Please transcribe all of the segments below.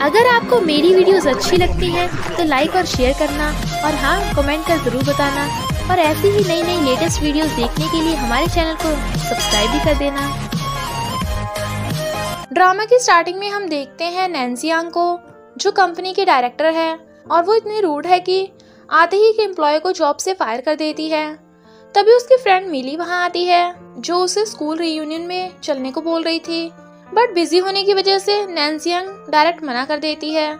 अगर आपको मेरी वीडियोस अच्छी लगती है तो लाइक और शेयर करना, और हाँ कमेंट कर ज़रूर बताना। और ऐसी ही नई नई लेटेस्ट वीडियोस देखने के लिए हमारे चैनल को सब्सक्राइब भी कर देना। ड्रामा की स्टार्टिंग में हम देखते हैं नैन्सी आंग को, जो कंपनी के डायरेक्टर है, और वो इतनी रूड है कि आते ही एक एम्प्लॉय को जॉब से फायर कर देती है। तभी उसकी फ्रेंड मिली वहाँ आती है, जो उसे स्कूल रीयूनियन में चलने को बोल रही थी। बट बिज़ी होने की वजह से नैन्सियांग डायरेक्ट मना कर देती है।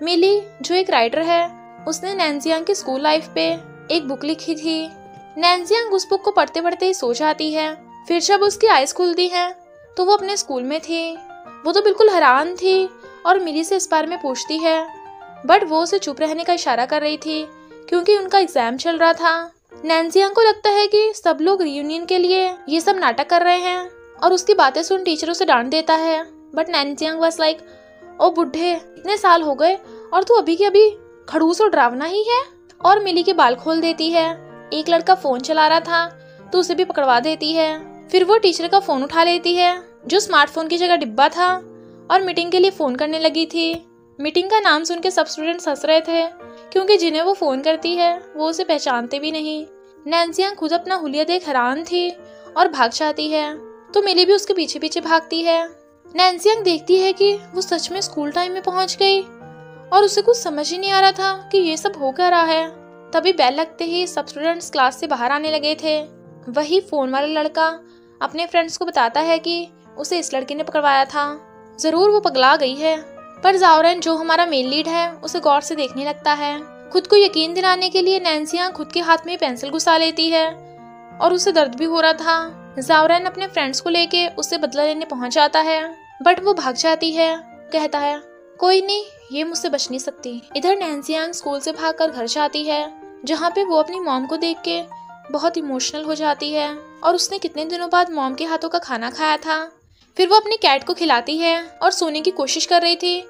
मिली, जो एक राइटर है, उसने नैन्सियांग की स्कूल लाइफ पे एक बुक लिखी थी। नैन्सियांग उस बुक को पढ़ते पढ़ते ही सो जाती है। फिर जब उसकी आइस खुलती है तो वो अपने स्कूल में थी। वो तो बिल्कुल हैरान थी और मिली से इस बारे में पूछती है। बट वो उसे चुप रहने का इशारा कर रही थी, क्योंकि उनका एग्ज़ाम चल रहा था। नैन्सियांग को लगता है कि सब लोग रियूनियन के लिए ये सब नाटक कर रहे हैं। और उसकी बातें सुन टीचर उसे डांट देता है। बट नैनजियांग बस लाइक ओ बुढ़े, इतने साल हो गए और तू अभी के अभी खड़ूस और डरावना ही है? और मिली के बाल खोल देती है। एक लड़का फ़ोन चला रहा था तो उसे भी पकड़वा देती है। फिर वो टीचर का फ़ोन उठा लेती है, जो स्मार्टफ़ोन की जगह डिब्बा था और मीटिंग के लिए फ़ोन करने लगी थी। मीटिंग का नाम सुन के सब स्टूडेंट्स हंस रहे थे, क्योंकि जिन्हें वो फ़ोन करती है, वो उसे पहचानते भी नहीं। नैन्सिया खुद अपना हुलिया देख हैरान थी और भाग जाती है। तो मिली भी उसके पीछे पीछे भागती है। नैन्सियंग देखती है कि वो सच में स्कूल टाइम में पहुँच गई और उसे कुछ समझ ही नहीं आ रहा था कि ये सब हो क्या रहा है। तभी बैल लगते ही सब स्टूडेंट्स क्लास से बाहर आने लगे थे। वही फ़ोन वाला लड़का अपने फ्रेंड्स को बताता है कि उसे इस लड़के ने पकड़वाया था। ज़रूर वो पगला गई है, पर जावरन जो हमारा मेन लीड है, उसे गौर से देखने लगता है। खुद को यकीन दिलाने के लिए नैन्सिया खुद के हाथ में पेंसिल घुसा लेती है और उसे दर्द भी हो रहा था। जावरन अपने फ्रेंड्स को लेके उससे बदला लेने पहुँच जाता है बट वो भाग जाती है। कहता है, कोई नहीं, ये मुझसे बच नहीं सकती। इधर नैन्सियांग स्कूल से भागकर घर जाती है, जहाँ पे वो अपनी मॉम को देख के बहुत इमोशनल हो जाती है, और उसने कितने दिनों बाद मॉम के हाथों का खाना खाया था। फिर वो अपने कैट को खिलाती है और सोने की कोशिश कर रही थी,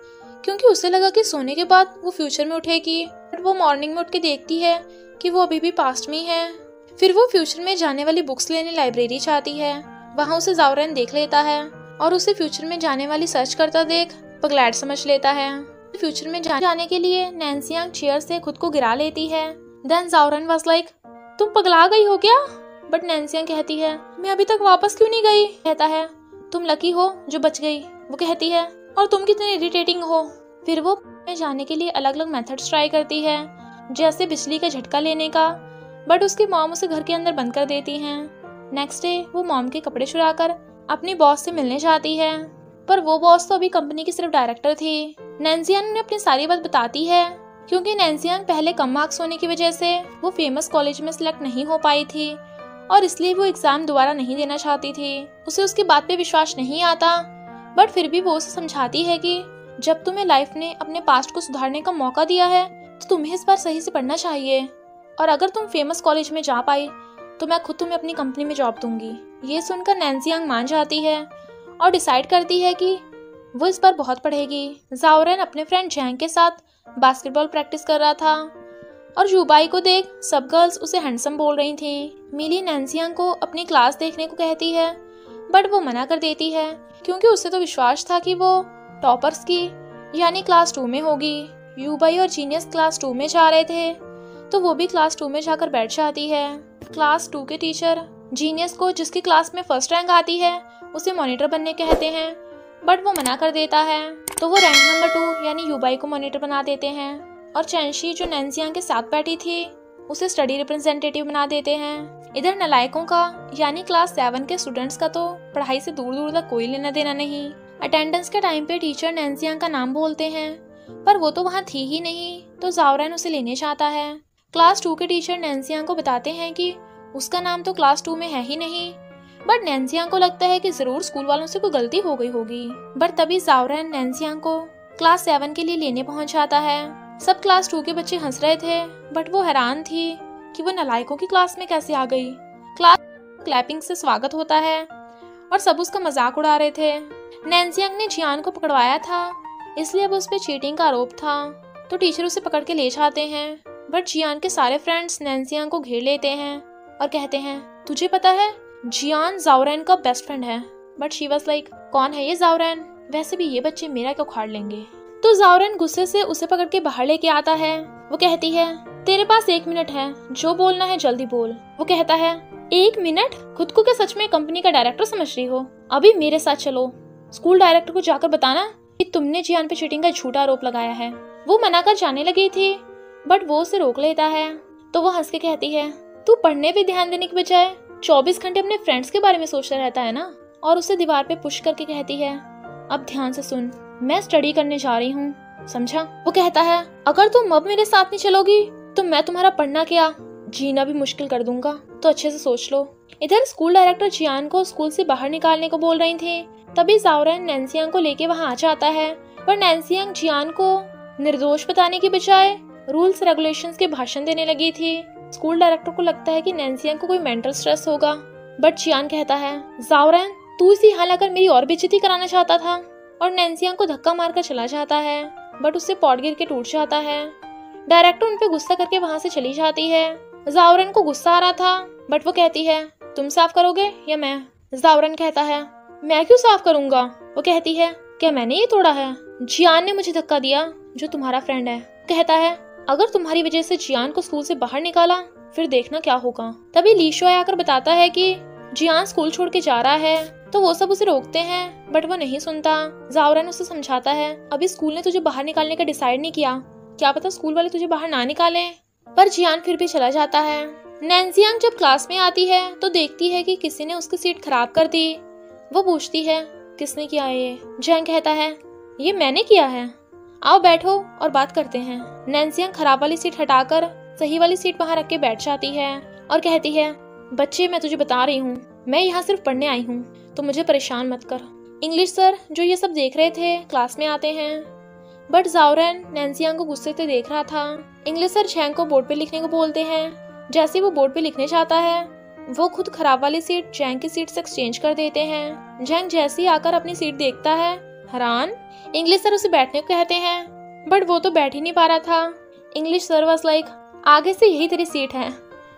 क्योंकि उसे लगा कि सोने के बाद वो फ्यूचर में उठेगी। बट वो मॉर्निंग में उठ के देखती है कि वो अभी भी पास्ट में ही है। फिर वो फ्यूचर में जाने वाली बुक्स लेने लाइब्रेरी चाहती है। वहाँ उसे जावरन देख लेता है और उसे फ्यूचर में जाने वाली सर्च करता देख पगलैड समझ लेता है। फ्यूचर में जाने के लिए नैन्सियांग चेयर से खुद को गिरा लेती है। देन जावरन वाज लाइक तुम पगला गई हो क्या? बट नैन्सियांग कहती है, मैं अभी तक वापस क्यों नहीं गई? कहता है, तुम लकी हो जो बच गई। वो कहती है, और तुम कितने इरिटेटिंग हो? फिर वो जाने के लिए अलग अलग मेथड्स ट्राई करती है, जैसे बिजली का झटका लेने का। बट उसकी मॉम उसे घर के अंदर बंद कर देती हैं। नेक्स्ट डे वो मॉम के कपड़े छुड़ाकर अपनी बॉस से मिलने जाती है। पर वो बॉस तो अभी कंपनी की सिर्फ़ डायरेक्टर थी। नैन्सियन ने अपनी सारी बात बताती है, क्योंकि नैन्सियन पहले कम मार्क्स होने की वजह से वो फ़ेमस कॉलेज में सिलेक्ट नहीं हो पाई थी, और इसलिए वो एग्ज़ाम दोबारा नहीं देना चाहती थी। उसे उसकी बात पे विश्वास नहीं आता, बट फिर भी वो उसे समझाती है कि जब तुम्हें लाइफ ने अपने पास्ट को सुधारने का मौका दिया है तो तुम्हें इस बार सही से पढ़ना चाहिए। और अगर तुम फ़ेमस कॉलेज में जा पाई तो मैं खुद तुम्हें अपनी कंपनी में जॉब दूँगी। ये सुनकर नैन्सी अंग मान जाती है और डिसाइड करती है कि वो इस बार बहुत पढ़ेगी। जावरन अपने फ्रेंड जैंग के साथ बास्केटबॉल प्रैक्टिस कर रहा था और यूबाई को देख सब गर्ल्स उसे हैंडसम बोल रही थी। मिली नैन्सियांग को अपनी क्लास देखने को कहती है बट वो मना कर देती है, क्योंकि उसे तो विश्वास था कि वो टॉपर्स की, यानी क्लास टू में होगी। यूबाई और जीनियस क्लास टू में जा रहे थे। तो वो भी क्लास टू में जाकर बैठ जाती है। क्लास टू के टीचर जीनियस को जिसकी क्लास में फ़र्स्ट रैंक आती है, उसे मॉनिटर बनने कहते हैं। बट वो मना कर देता है। तो वो रैंक नंबर टू यानी यूबाई को मॉनिटर बना देते हैं। और चैंशी जो नैन्सिया के साथ बैठी थी, उसे स्टडी रिप्रेजेंटेटिव बना देते हैं। इधर नलायकों का, यानी क्लास सेवन के स्टूडेंट्स का तो पढ़ाई से दूर दूर तक कोई लेना देना नहीं। अटेंडेंस के टाइम पे टीचर नैन्सिया का नाम बोलते हैं। पर वो तो वहाँ थी ही नहीं तो जावरन उसे लेने चाहता है। क्लास टू के टीचर नैन्सिया को बताते हैं कि उसका नाम तो क्लास टू में है ही नहीं। बट नैन्सिया को लगता है कि ज़रूर स्कूल वालों से कोई गलती हो गई होगी। बट तभी जावरन नैन्सिया को क्लास सेवन के लिए लेने पहुँच जाता है। सब क्लास टू के बच्चे हंस रहे थे, बट वो हैरान थी कि वो नलायकों की क्लास में कैसे आ गई। क्लास क्लैपिंग से स्वागत होता है और सब उसका मज़ाक उड़ा रहे थे। नैन्सियांग ने जियान को पकड़वाया था, इसलिए अब उस पर चीटिंग का आरोप था। तो टीचर उसे पकड़ के ले जाते हैं। बट जियान के सारे फ्रेंड्स नैन्सियांग को घेर लेते हैं और कहते हैं, तुझे पता है, जियान जावरैन का बेस्ट फ्रेंड है बट शी वॉज़ लाइक कौन है ये जावरैन वैसे भी ये बच्चे मेरा क्यों खाड़ लेंगे? तो जावरन गुस्से से उसे पकड़ के बाहर लेके आता है। वो कहती है, तेरे पास एक मिनट है, जो बोलना है जल्दी बोल। वो कहता है, एक मिनट खुद को क्या सच में कंपनी का डायरेक्टर समझ रही हो? अभी मेरे साथ चलो। स्कूल डायरेक्टर को जाकर बताना कि तुमने जियान पे चीटिंग का झूठा आरोप लगाया है। वो मना कर जाने लगी थी। बट वो उसे रोक लेता है। तो वो हंस के कहती है, तू पढ़ने पे ध्यान देने के बजाय चौबीस घंटे अपने फ्रेंड्स के बारे में सोचता रहता है ना? और उसे दीवार पे पुश करके कहती है, अब ध्यान से सुन, मैं स्टडी करने जा रही हूँ, समझा? वो कहता है, अगर तुम अब मेरे साथ नहीं चलोगी तो मैं तुम्हारा पढ़ना क्या? जीना भी मुश्किल कर दूँगा तो अच्छे से सोच लो। इधर स्कूल डायरेक्टर जियान को स्कूल से बाहर निकालने को बोल रही थी। तभी जावरन नैन्सियांग को लेके वहाँ आ जाता है, पर नैन्सियांग जियान को निर्दोष बताने के बजाय रूल्स रेगुलेशंस के भाषण देने लगी थी। स्कूल डायरेक्टर को लगता है कि नैन्सियांग को कोई मेंटल स्ट्रेस होगा। बट चियान कहता है जावरन तू इसी हाल आकर मेरी और बेचती कराना चाहता था और नैन्सियांग को धक्का मारकर चला जाता है, बट उससे पॉट गिर के टूट जाता है। डायरेक्टर उन पे गुस्सा करके वहाँ से चली जाती है। जावरन को गुस्सा आ रहा था, बट वो कहती है, तुम साफ़ करोगे या मैं? जावरन कहता है, मैं क्यों साफ़ करूँगा? वो कहती है, क्या मैंने ये तोड़ा है? जियान ने मुझे धक्का दिया, जो तुम्हारा फ्रेंड है। कहता है अगर तुम्हारी वजह से जियान को स्कूल से बाहर निकाला, फिर देखना क्या होगा। तभी लीशो आकर बताता है कि जियान स्कूल छोड़ के जा रहा है तो वो सब उसे रोकते हैं, बट वो नहीं सुनता। जावरन उसे समझाता है, अभी स्कूल ने तुझे बाहर निकालने का डिसाइड नहीं किया। क्या पता स्कूल वाले तुझे बाहर ना निकाले? पर जियान फिर भी चला जाता है। नैन्सियांग जब क्लास में आती है तो देखती है कि किसी ने उसकी सीट खराब कर दी। वो पूछती है, किसने किया ये? जैंग कहता है, ये मैंने किया है। आओ बैठो और बात करते हैं। नैन्सियांग खराब वाली सीट हटाकर सही वाली सीट वहाँ रख के बैठ जाती है और कहती है, बच्चे, मैं तुझे बता रही हूँ, मैं यहाँ सिर्फ़ पढ़ने आई हूँ तो मुझे परेशान मत कर। इंग्लिश सर जो ये सब देख रहे थे क्लास में आते हैं। बट जावरन नैन्सियांग को गुस्से से देख रहा था। इंग्लिश सर झैंग को बोर्ड पे लिखने को बोलते हैं। जैसे वो बोर्ड पे लिखने जाता है, वो खुद खराब वाली सीट जैंग की सीट से एक्सचेंज कर देते हैं। जैंग जैसे ही आकर अपनी सीट देखता है, हैरान इंग्लिश सर उसे बैठने को कहते हैं बट वो तो बैठ ही नहीं पा रहा था। इंग्लिश सर वॉज़ लाइक आगे से यही तेरी सीट है।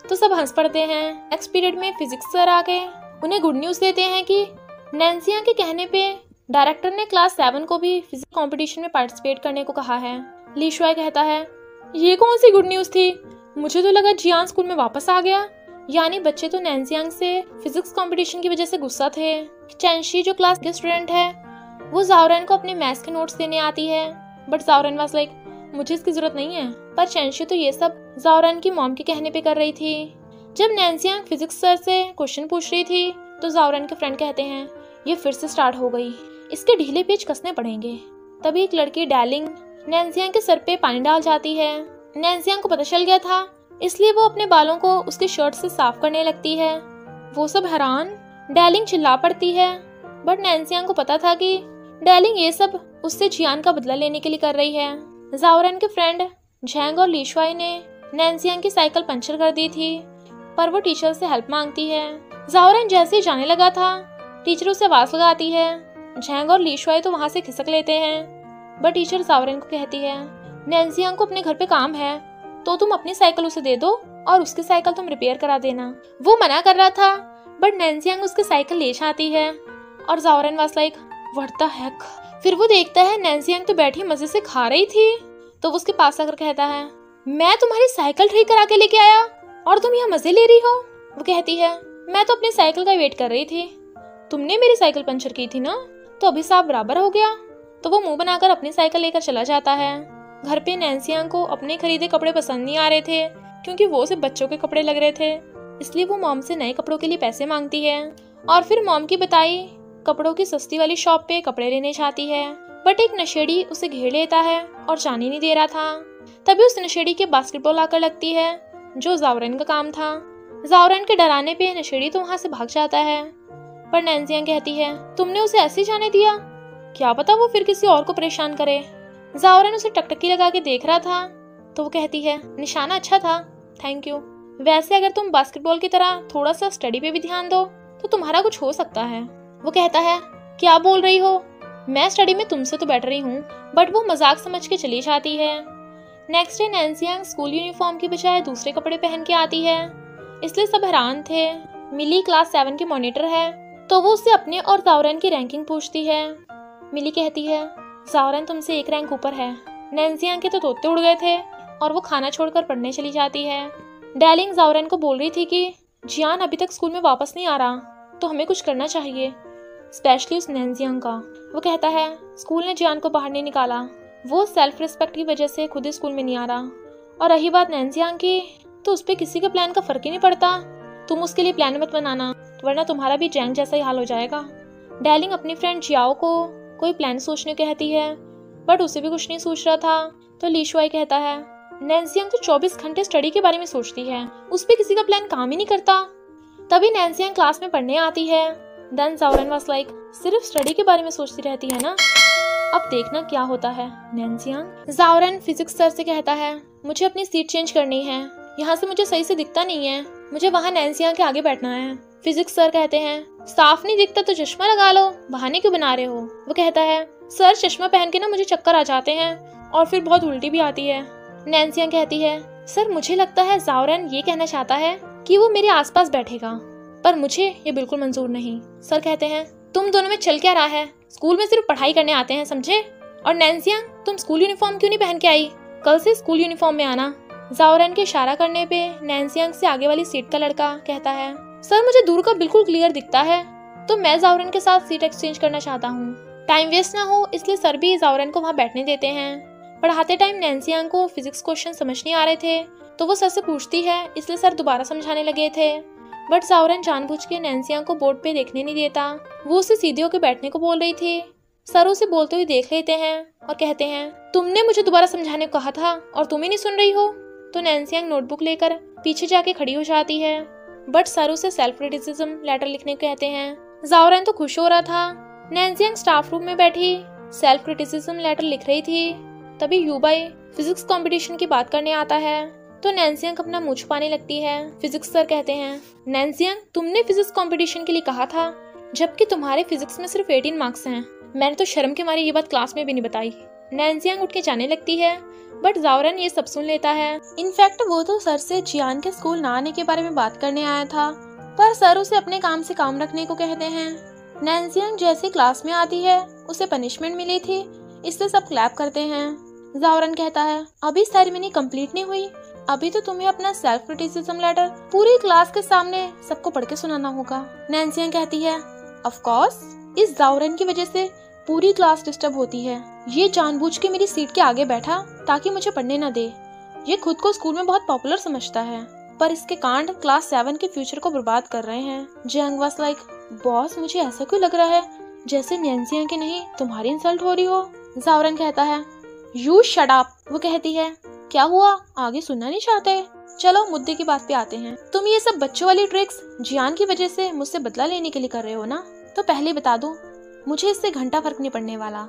तो सब हंस पड़ते हैं। नेक्स्ट पीरियड में फिजिक्स सर आ गए। उन्हें गुड न्यूज़ देते हैं कि नैन्सिया के कहने पे डायरेक्टर ने क्लास सेवन को भी फिजिक्स कंपटीशन में पार्टिसिपेट करने को कहा है। ली शुआई कहता है, ये कौन सी गुड न्यूज़ थी? मुझे तो लगा जियान स्कूल में वापस आ गया। यानी बच्चे तो नैन्सियांग से फिजिक्स कंपटीशन की वजह से गुस्सा थे। चैंशी जो क्लास के स्टूडेंट है वो जावरन को अपने मैथ्स के नोट्स देने आती है। बट जावरन वाज लाइक मुझे इसकी ज़रूरत नहीं है। पर चैंशी तो ये सब जावरन की मॉम के कहने पे कर रही थी। जब नैन्सियांग फिजिक्स सर से क्वेश्चन पूछ रही थी तो जावरन के फ्रेंड कहते हैं, ये फिर से स्टार्ट हो गई। इसके ढीले पेज कसने पड़ेंगे। तभी एक लड़की डैलिंग नैन्सियांग के सर पे पानी डाल जाती है। नैन्सियांग को पता चल गया था, इसलिए वो अपने बालों को उसके शर्ट से साफ़ करने लगती है। वो सब हैरान। डैलिंग चिल्ला पड़ती है। बट नैन्सियांग को पता था कि डैलिंग ये सब उससे जियान का बदला लेने के लिए कर रही है। जावरन के फ्रेंड झैंग और लीशवाई ने नैन्सियांग की साइकिल पंचर कर दी थी, पर वो टीचर से हेल्प मांगती है। जावरन जैसे ही जाने लगा था, टीचर उसे आवाज़ लगाती है, झैंग और लीशवाई तो वहाँ से खिसक लेते हैं। बट टीचर जावरन को कहती है नैन्सियांग को अपने घर पे काम है तो तुम अपनी साइकिल उसे दे दो और उसकी साइकिल तुम रिपेयर करा देना। वो मना कर रहा था, बट नैन्सियांग उसकी साइकिल ले जाती है, और जावरन वास लाइक वरता है फिर वो देखता है नैन्सियांग तो बैठी मज़े से खा रही थी तो वो उसके पास आकर कहता है, मैं तुम्हारी साइकिल ठीक करा के लेके आया और तुम यहाँ मज़े ले रही हो? वो कहती है, मैं तो अपनी साइकिल का वेट कर रही थी। तुमने मेरी साइकिल पंचर की थी ना तो अभी साफ़ बराबर हो गया। तो वो मुँह बनाकर अपनी साइकिल लेकर चला जाता है। घर पे नैन्सियांग को अपने खरीदे कपड़े पसंद नहीं आ रहे थे, क्योंकि वो सिर्फ़ बच्चों के कपड़े लग रहे थे। इसलिए वो मॉम से नए कपड़ों के लिए पैसे मांगती है। और फिर मॉम की बताई कपड़ों की सस्ती वाली शॉप पे कपड़े लेने जाती है। बट एक नशेड़ी उसे घेर लेता है और जाने नहीं दे रहा था। तभी उस नशेड़ी के बास्केटबॉल आकर लगती है, जो जावरन का काम था। जावरन के डराने पे नशेड़ी तो वहाँ से भाग जाता है। पर नैन्सिया कहती है, तुमने उसे ऐसे जाने दिया? क्या पता वो फिर किसी और को परेशान करे? जावरन उसे टकटकी लगा के देख रहा था तो वो कहती है, निशाना अच्छा था थैंक यू वैसे अगर तुम बास्केटबॉल की तरह थोड़ा सा स्टडी पे भी ध्यान दो तो तुम्हारा कुछ हो सकता है। वो कहता है, क्या बोल रही हो? मैं स्टडी में तुमसे तो बैठ रही हूँ बट वो मज़ाक समझ के चली जाती है। नेक्स्ट डे नैन्सियांग स्कूल यूनिफॉर्म की बजाय दूसरे कपड़े पहन के आती है। इसलिए सब हैरान थे। मिली क्लास सेवन की मॉनिटर है तो वो उससे अपने और तावरन की रैंकिंग पूछती है। मिली कहती है जावरन तुमसे एक रैंक ऊपर है। नैन्सियांग के तो तोते उड़ गए थे, और वो खाना छोड़कर पढ़ने चली जाती है। डैलिंग जावरन को बोल रही थी कि, जियान, अभी तक स्कूल में वापस नहीं आ रहा तो हमें कुछ करना चाहिए। स्पेशली उस नैन्सियांग का। वो कहता है, स्कूल ने जियान को बाहर नहीं निकाला। वो सेल्फ रिस्पेक्ट की वजह से खुद ही स्कूल में नहीं आ रहा। और रही बात नैन्सियांग की तो उस पर किसी के प्लान का फ़र्क ही नहीं पड़ता। तुम उसके लिए प्लान मत बनाना, वरना तुम्हारा भी जैंग जैसा ही हाल हो जाएगा। डैलिंग अपनी फ्रेंड जियाओ को कोई प्लान सोचने कहती है बट उसे भी कुछ नहीं सोच रहा था। तो लीशुआई कहता है नैन्सियांग तो 24 घंटे स्टडी के बारे में सोचती है। उस पर किसी का प्लान काम ही नहीं करता। तभी नैन्सियांग क्लास में पढ़ने आती है। देन जावरन वाज लाइक सिर्फ़ स्टडी के बारे में सोचती रहती है ना? अब देखना क्या होता है। जावरन फिजिक्स सर से कहता है, मुझे अपनी सीट चेंज करनी है। यहाँ से मुझे सही से दिखता नहीं है। मुझे वहाँ नैन्सियांग के आगे बैठना है। फिजिक्स सर कहते हैं, साफ़ नहीं दिखता तो चश्मा लगा लो। बहाने क्यों बना रहे हो? वो कहता है, सर, चश्मा पहन के ना मुझे चक्कर आ जाते हैं और फिर बहुत उल्टी भी आती है। नैन्सियांग कहती है, सर, मुझे लगता है जावरन ये कहना चाहता है कि वो मेरे आसपास बैठेगा। पर मुझे ये बिल्कुल मंजूर नहीं। सर कहते हैं, तुम दोनों में चल क्या रहा है? स्कूल में सिर्फ़ पढ़ाई करने आते हैं, समझे? और नैन्सिया, तुम स्कूल यूनिफॉर्म क्यों नहीं पहन के आई? कल से स्कूल यूनिफॉर्म में आना। जावरन के इशारा करने पे नैन्सियांग से आगे वाली सीट का लड़का कहता है, सर, मुझे दूर का बिल्कुल क्लियर दिखता है। तो मैं जावरन के साथ सीट एक्सचेंज करना चाहता हूँ। टाइम वेस्ट ना हो, इसलिए सर भी जावरन को वहाँ बैठने देते हैं। पढ़ाते टाइम नैन्सियांग को फिजिक्स क्वेश्चन समझ नहीं आ रहे थे तो वो सर से पूछती है, इसलिए सर दोबारा समझाने लगे थे। बट जावरन जानबूझ के नैन्सियांग को बोर्ड पे देखने नहीं देता। वो उसे सीधे होकर बैठने को बोल रही थी। सर उसे बोलते हुए देख लेते हैं और कहते हैं, तुमने मुझे दोबारा समझाने को कहा था और तुम ही नहीं सुन रही हो? तो नैन्सियांग नोटबुक लेकर पीछे जाके खड़ी हो जाती है। बट सर उसे सेल्फ क्रिटिसिज्म लेटर लिखने को कहते हैं जावरन तो खुश हो रहा था। नैन्सियांग स्टाफ रूम में बैठी सेल्फ क्रिटिसिज्म लेटर लिख रही थी। तभी यूबाई फिजिक्स कंपटीशन की बात करने आता है। तो नैन्सियांग अपना मुँह छुपाने लगती है। फिजिक्स सर कहते हैं नैन्सियांग तुमने फिजिक्स कंपटीशन के लिए कहा था, जबकि तुम्हारे फिजिक्स में सिर्फ़ 18 मार्क्स हैं। मैंने तो शर्म के मारे ये बात क्लास में भी नहीं बताई। नैन्सियांग उठ के जाने लगती है बट जावरन ये सब सुन लेता है। इनफैक्ट वो तो सर से जियान के स्कूल ना आने के बारे में बात करने आया था, पर सर उसे अपने काम से काम रखने को कहते हैं। नैन्सियांग जैसे क्लास में आती है, उसे पनिशमेंट मिली थी इसलिए सब क्लैप करते हैं। जावरन कहता है, अभी सेरेमनी कंप्लीट नहीं हुई अभी तो तुम्हें अपना सेल्फ क्रिटिसिज्म लेटर पूरी क्लास के सामने सबको पढ़ के सुनाना होगा। नैन्सियांग कहती है ऑफ़ कोर्स इस जावरन की वजह से पूरी क्लास डिस्टर्ब होती है। ये जानबूझ के मेरी सीट के आगे बैठा ताकि मुझे पढ़ने न दे। ये खुद को स्कूल में बहुत पॉपुलर समझता है, पर इसके कांड क्लास सेवन के फ्यूचर को बर्बाद कर रहे हैं। जंग वास लाइक बॉस मुझे ऐसा क्यों लग रहा है? जैसे नैन्सिया के नहीं, तुम्हारी इंसल्ट हो रही हो। जावरन कहता है यू शडाप वो कहती है क्या हुआ? आगे सुनना नहीं चाहते? चलो, मुद्दे की बात पे आते हैं। तुम ये सब बच्चों वाली ट्रिक्स जियान की वजह से मुझसे बदला लेने के लिए कर रहे हो ना? तो पहले बता दो, मुझे इससे घंटा फ़र्क नहीं पड़ने वाला।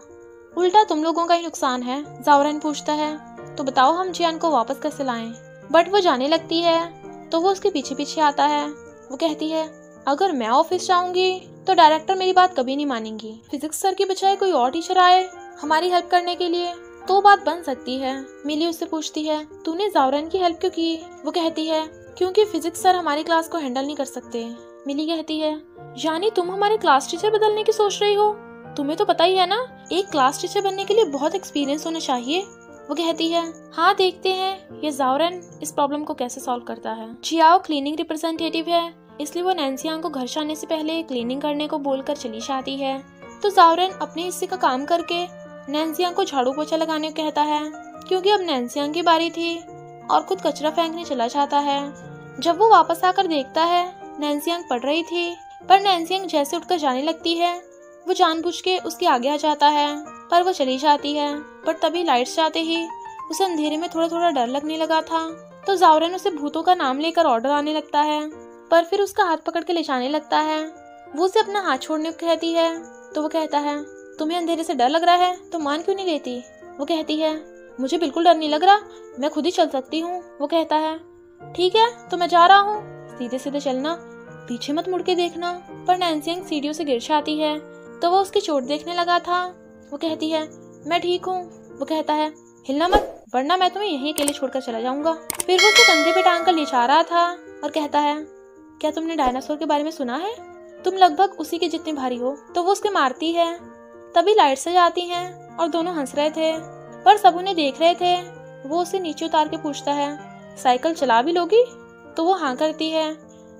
उल्टा तुम लोगों का ही नुकसान है। जावरन पूछता है तो बताओ हम जियान को वापस कैसे लाएँ? बट वो जाने लगती है तो वो उसके पीछे पीछे आता है। वो कहती है, अगर मैं ऑफ़िस जाऊँगी तो डायरेक्टर मेरी बात कभी नहीं मानेंगी। फिजिक्स सर की बजाय कोई और टीचर आए हमारी हेल्प करने के लिए? तो बात बन सकती है। मिली उससे पूछती है, तूने जावरन की हेल्प क्यों की? वो कहती है, क्योंकि फिजिक्स सर हमारी क्लास को हैंडल नहीं कर सकते। मिली कहती है, यानी तुम हमारे क्लास टीचर बदलने की सोच रही हो? तुम्हें तो पता ही है ना, एक क्लास टीचर बनने के लिए बहुत एक्सपीरियंस होना चाहिए। वो कहती है हाँ देखते हैं, ये जावरन इस प्रॉब्लम को कैसे सॉल्व करता है? जियाओ क्लीनिंग रिप्रेजेंटेटिव है। इसलिए वो नैन्सियांग को घर जाने से पहले क्लीनिंग करने को बोलकर चली जाती है। तो जावरन अपने हिस्से का काम करके नैन्सियांग को झाड़ू पोछा लगाने को कहता है, क्योंकि अब नैन्सियांग की बारी थी और खुद कचरा फेंकने चला जाता है। जब वो वापस आकर देखता है नैन्सियांग पढ़ रही थी, पर नैन्सियांग जैसे उठकर जाने लगती है। वो जानबूझ के उसके आगे आ जाता है, पर वो चली जाती है, पर तभी लाइट्स जाते ही उसे अंधेरे में थोड़ा थोड़ा डर लगने लगा था। तो जावरन उसे भूतों का नाम लेकर ऑर्डर आने लगता है, पर फिर उसका हाथ पकड़ के ले जाने लगता है। वो उसे अपना हाथ छोड़ने को कहती है तो वो कहता है तुम्हें अंधेरे से डर लग रहा है? तो मान क्यों नहीं लेती? वो कहती है, मुझे बिल्कुल डर नहीं लग रहा। मैं खुद ही चल सकती हूँ, वो कहता है। ठीक है तो मैं जा रहा हूँ। सीधे सीधे चलना। पीछे मत मुड़ के देखना, पर नैन्सिंग सीढ़ियों से गिर जाती है। तो वो उसकी चोट देखने लगा था। वो कहती है, मैं ठीक हूँ। वो कहता है, हिलना मत, वरना मैं तुम्हें यहीं अकेले छोड़कर चला जाऊँगा। फिर वो उसके कंधे पे टांग कर ले जा रहा था और कहता है, क्या तुमने डायनासोर के बारे में सुना है? तुम लगभग उसी के जितने भारी हो। तो वो उसके मारती है। तभी लाइट से जाती हैं और दोनों हंस रहे थे। पर सब उन्हें देख रहे थे। वो उसे नीचे उतार के पूछता है, साइकिल चला भी लोगी? तो वो हाँ करती है,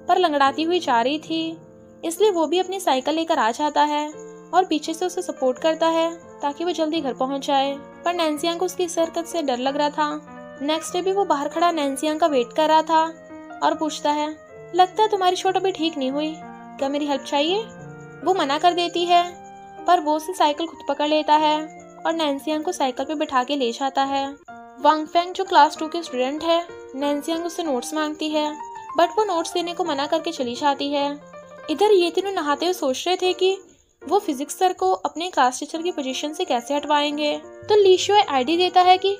पर लंगड़ाती हुई जा रही थी। इसलिए वो भी अपनी साइकिल लेकर आ जाता है और पीछे से उसे सपोर्ट करता है ताकि वो जल्दी घर पहुँच जाए। पर नैन्सिया को उसकी इस हरकत से डर लग रहा था। नेक्स्ट डे भी वो बाहर खड़ा नैन्सिया का वेट कर रहा था और पूछता है, लगता है तुम्हारी छोट अभी ठीक नहीं हुई? क्या मेरी हेल्प चाहिए? वो मना कर देती है। पर वो उसे साइकिल खुद पकड़ लेता है और नैन्सियांग को साइकिल पे बिठा के ले जाता है। वांग फेंग जो क्लास टू के स्टूडेंट है, नैन्सियांग उससे नोट्स मांगती है, बट वो नोट्स देने को मना करके चली जाती है। इधर ये तीनों नहाते हुए सोच रहे थे कि वो फिजिक्स सर को अपने क्लास टीचर की पोजीशन से कैसे हटवाएँगे। तो लीशो आईडी देता है कि,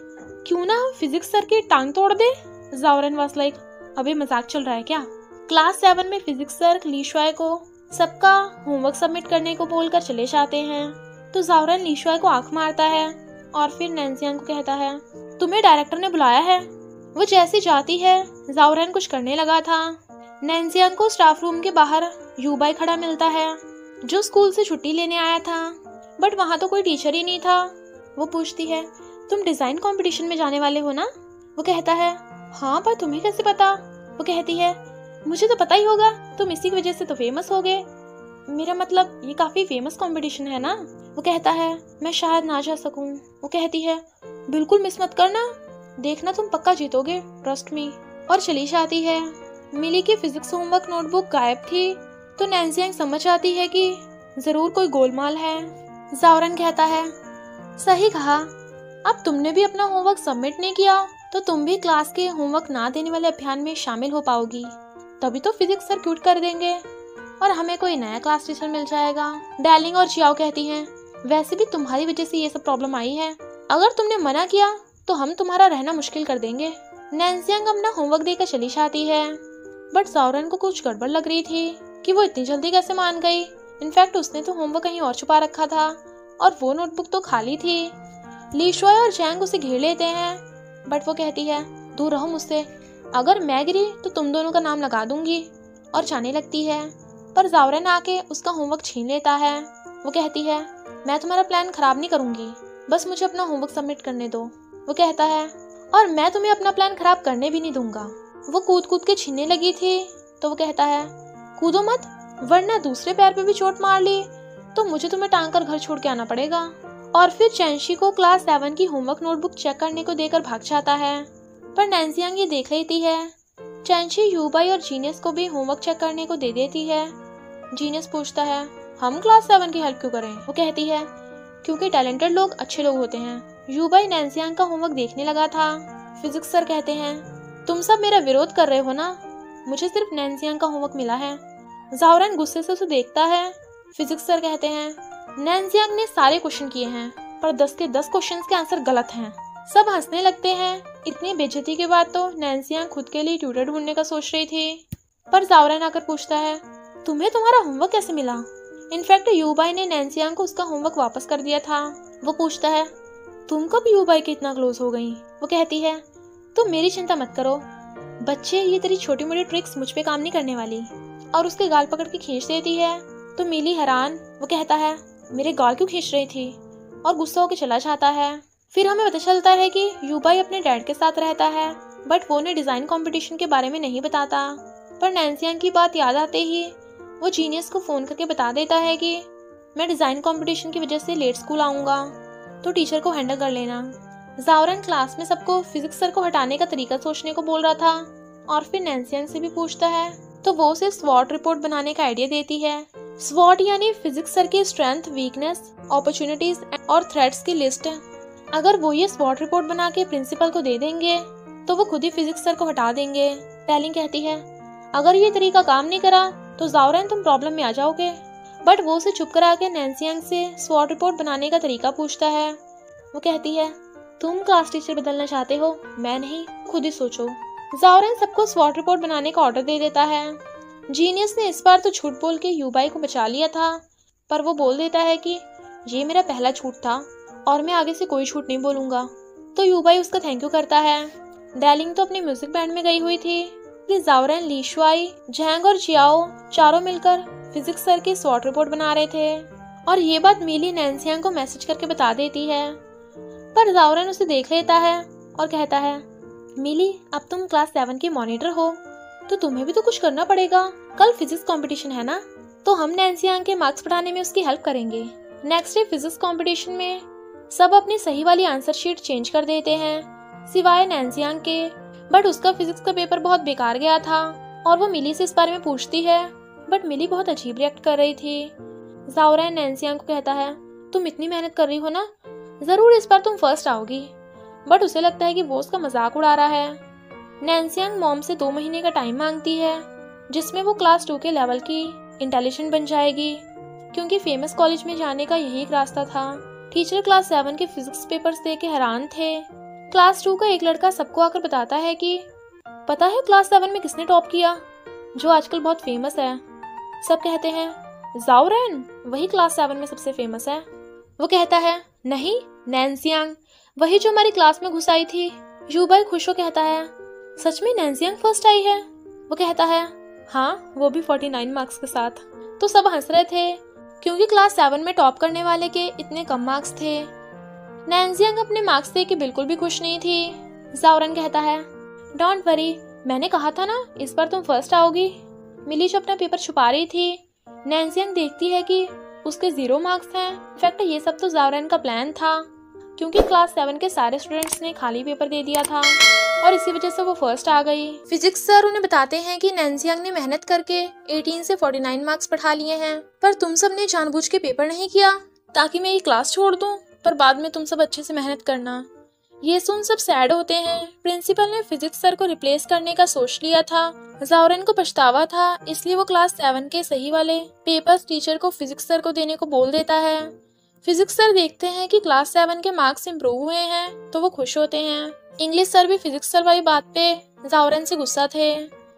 क्यों ना हम फिजिक्स सर की टांग तोड़ दे? जावरन वास लाइक अभी मज़ाक चल रहा है क्या? क्लास सेवन में फिजिक्स सर लीशुआई को सबका होमवर्क सबमिट करने को बोलकर चले जाते हैं। तो जावरन लीशुआई को आँख मारता है और फिर नैन्सियांग को कहता है, तुम्हें डायरेक्टर ने बुलाया है? वो जैसे जाती है जावरन कुछ करने लगा था। नैन्सियांग को स्टाफ रूम के बाहर यूबाई खड़ा मिलता है, जो स्कूल से छुट्टी लेने आया था। बट वहाँ तो कोई टीचर ही नहीं था। वो पूछती है, तुम डिज़ाइन कंपटीशन में जाने वाले हो ना? वो कहता है हाँ पर तुम्हें कैसे पता? वो कहती है मुझे तो पता ही होगा, तुम इसी वजह से तो फ़ेमस हो गए। मेरा मतलब ये काफ़ी फ़ेमस कंपटीशन है ना? वो कहता है, मैं शायद ना जा सकूँ। वो कहती है, बिल्कुल मिस मत करना। देखना तुम पक्का जीतोगे ट्रस्ट मी और चली जाती है। मिली की फिजिक्स होमवर्क नोटबुक गायब थी तो नैन्सियांग समझ आती है कि ज़रूर कोई गोलमाल है। जावरन कहता है, सही कहा। अब तुमने भी अपना होमवर्क सबमिट नहीं किया तो तुम भी क्लास के होमवर्क ना देने वाले अभियान में शामिल हो पाओगी। तभी तो फिजिक्स सर क्यूट कर देंगे। और हमें कोई नया क्लास टीचर मिल जाएगा। डैलिंग और चियाओ कहती हैं, वैसे भी तुम्हारी वजह से ये सब प्रॉब्लम आई है। अगर तुमने मना किया तो हम तुम्हारा रहना मुश्किल कर देंगे। नैन्सियांग अपना होमवर्क देकर चली जाती है। बट सौरन को कुछ गड़बड़ लग रही थी कि वो इतनी जल्दी कैसे मान गई। इनफैक्ट उसने तो होमवर्क कहीं और छुपा रखा था। और वो नोटबुक तो खाली थी। लीशुआ और जैंग उसे घेर लेते हैं। बट वो कहती है, दूर रहो मुझसे। अगर मैं गिरी तो तुम दोनों का नाम लगा दूँगी और जाने लगती है। पर जावरन आके उसका होमवर्क छीन लेता है। वो कहती है, मैं तुम्हारा प्लान खराब नहीं करूँगी। बस मुझे अपना होमवर्क सबमिट करने दो। वो कहता है, और मैं तुम्हें अपना प्लान खराब करने भी नहीं दूँगा। वो कूद कूद के छीनने लगी थी तो वो कहता है, कूदो मत, वरना दूसरे पैर पे भी चोट मार ली तो मुझे तुम्हें टांग कर घर छोड़ के आना पड़ेगा। और फिर चैंशी को क्लास सेवन की होमवर्क नोटबुक चेक करने को देकर भाग जाता है। पर नैन्सियांग ये देख लेती है। चैंशी यूबाई और जीनियस को भी होमवर्क चेक करने को दे देती है। जीनियस पूछता है, हम क्लास सेवन की हेल्प क्यों करें वो कहती है, क्योंकि टैलेंटेड लोग अच्छे लोग होते हैं। यूबाई नैन्सियांग का होमवर्क देखने लगा था। फिजिक्स सर कहते हैं, तुम सब मेरा विरोध कर रहे हो ना? मुझे सिर्फ़ नैन्सियांग का होमवर्क मिला है। जावरन गुस्से से उसे देखता है। फिजिक्स सर कहते हैं नैन्सियांग ने सारे क्वेश्चन किए हैं, पर दस के दस क्वेश्चन के आंसर गलत हैं। सब हंसने लगते हैं। इतनी बेजती के बाद तो नैन्सियांग खुद के लिए ट्यूटर ढूँढने का सोच रही थी। पर जावरन आकर पूछता है, तुम्हें तुम्हारा होमवर्क कैसे मिला? इनफैक्ट यूबाई ने नैन्सियांग को उसका होमवर्क वापस कर दिया था। वो पूछता है, तुम कब यूबाई के इतना क्लोज हो गई? वो कहती है, तुम मेरी चिंता मत करो। बच्चे, ये तेरी छोटी मोटी ट्रिक्स मुझ पे काम नहीं करने वाली। और उसके गाल पकड़ के खींच देती है। तो मिली हैरान? वो कहता है, मेरे गाल क्यों खींच रही थी? और गुस्सा होकर चला जाता है। फिर हमें पता चलता है कि यूबाई अपने डैड के साथ रहता है बट वो उन्हें डिज़ाइन कंपटीशन के बारे में नहीं बताता। पर नैन्सियांग की बात याद आते ही, वो जीनियस को फ़ोन करके बता देता है कि मैं डिज़ाइन कंपटीशन की वजह से लेट स्कूल आऊँगा तो टीचर को हैंडल कर लेना। जावरन क्लास में सबको फिजिक्स सर को हटाने का तरीका सोचने को बोल रहा था, और फिर नैन्सियांग से भी पूछता है तो वो उसे स्वॉट रिपोर्ट बनाने का आइडिया देती है। स्वॉट यानी फिजिक्स सर की स्ट्रेंथ वीकनेस अपॉर्चुनिटीज़ और थ्रेट्स की लिस्ट अगर वो ये स्पॉट रिपोर्ट बना के प्रिंसिपल को दे देंगे तो वो खुद ही फिजिक्स सर को हटा देंगे टेलिंग कहती है। अगर ये तरीका काम नहीं करा तो जावरन तुम प्रॉब्लम में आ जाओगे। बट वो उसे चुप करा के नैन्सियांग से स्वॉट रिपोर्ट बनाने का तरीका पूछता है। वो कहती है, तुम क्लास टीचर बदलना चाहते हो, मैं नहीं, खुद ही सोचो। जावरन सबको स्वॉट रिपोर्ट बनाने का ऑर्डर दे देता है। जीनियस ने इस बार तो झूठ बोल के यूबाई को बचा लिया था, पर वो बोल देता है कि, ये मेरा पहला झूठ था और मैं आगे से कोई छूट नहीं बोलूँगा। तो यूबाई उसका थैंक यू करता है। डैलिंग तो अपने म्यूज़िक बैंड में गई हुई थी। जावरन लीशवाई जैंग और चियाओ चारों मिलकर फिजिक्स सर की शॉर्ट रिपोर्ट बना रहे थे। और ये बात मिली नैन्सियांग को मैसेज करके बता देती है। पर जावरन उसे देख लेता है और कहता है, मिली, अब तुम क्लास सेवन की मॉनिटर हो तो तुम्हें भी तो कुछ करना पड़ेगा। कल फिजिक्स कंपटीशन है ना? तो हम नैन्सियांग के मार्क्स बढ़ाने में उसकी हेल्प करेंगे। नेक्स्ट डे फिजिक्स कंपटीशन में सब अपनी सही वाली आंसर शीट चेंज कर देते हैं। सिवाय नैन्सियांग के बट उसका फिजिक्स का पेपर बहुत बेकार गया था, और वो मिली से इस बारे में पूछती है बट मिली बहुत अजीब रिएक्ट कर रही थी। जावरा नैन्सियांग को कहता है, तुम इतनी मेहनत कर रही हो ना? ज़रूर इस बार तुम फ़र्स्ट आओगी बट उसे लगता है कि वो उसका मज़ाक उड़ा रहा है। नैन्सियांग मॉम से दो महीने का टाइम मांगती है, जिसमें वो क्लास टू के लेवल की इंटेलिजेंट बन जाएगी, क्योंकि फ़ेमस कॉलेज में जाने का यही एक रास्ता था। टीचर क्लास सेवन के फिजिक्स पेपर्स देख के हैरान थे। क्लास टू का एक लड़का सबको आकर बताता है कि, पता है क्लास सेवन में किसने टॉप किया? जो आजकल बहुत फ़ेमस है। सब कहते हैं, जाओरन, वही क्लास सेवन में सबसे फ़ेमस है। वो कहता है, नहीं, नैन्सियांग, वही जो हमारी क्लास में घुस आई थी। यूबाई खुश हो कहता है, सच में नैन्सियांग फ़र्स्ट आई है? वो कहता है हाँ वो भी फोर्टी नाइन मार्क्स के साथ। तो सब हंस रहे थे। क्योंकि क्लास सेवन में टॉप करने वाले के इतने कम मार्क्स थे। नैन्सियांग अपने मार्क्स देख के बिल्कुल भी खुश नहीं थी। जावरन कहता है डोंट वरी मैंने कहा था ना, इस बार तुम फ़र्स्ट आओगी। मिली जो अपना पेपर छुपा रही थी नैन्सियांग देखती है कि उसके ज़ीरो मार्क्स हैं। इनफैक्ट ये सब तो जावरन का प्लान था। क्योंकि क्लास सेवन के सारे स्टूडेंट्स ने खाली पेपर दे दिया था और इसी वजह से वो फ़र्स्ट आ गई। फिजिक्स सर उन्हें बताते हैं कि नैन्सियांग ने मेहनत करके 18 से 49 मार्क्स पढ़ा लिए हैं, पर तुम सबने जानबूझ के पेपर नहीं किया, ताकि मैं ये क्लास छोड़ दूँ, पर बाद में तुम सब अच्छे से मेहनत करना। ये सुन सब सैड होते हैं। प्रिंसिपल ने फिजिक्स सर को रिप्लेस करने का सोच लिया था। जावरन को पछतावा था, इसलिए वो क्लास सेवन के सही वाले पेपर्स टीचर को फिजिक्स सर को देने को बोल देता है। फिजिक्स सर देखते हैं कि क्लास सेवन के मार्क्स इम्प्रूव हुए हैं तो वो खुश होते हैं। इंग्लिश सर भी फिजिक्स सर वाली बात पे जावरन से गुस्सा थे।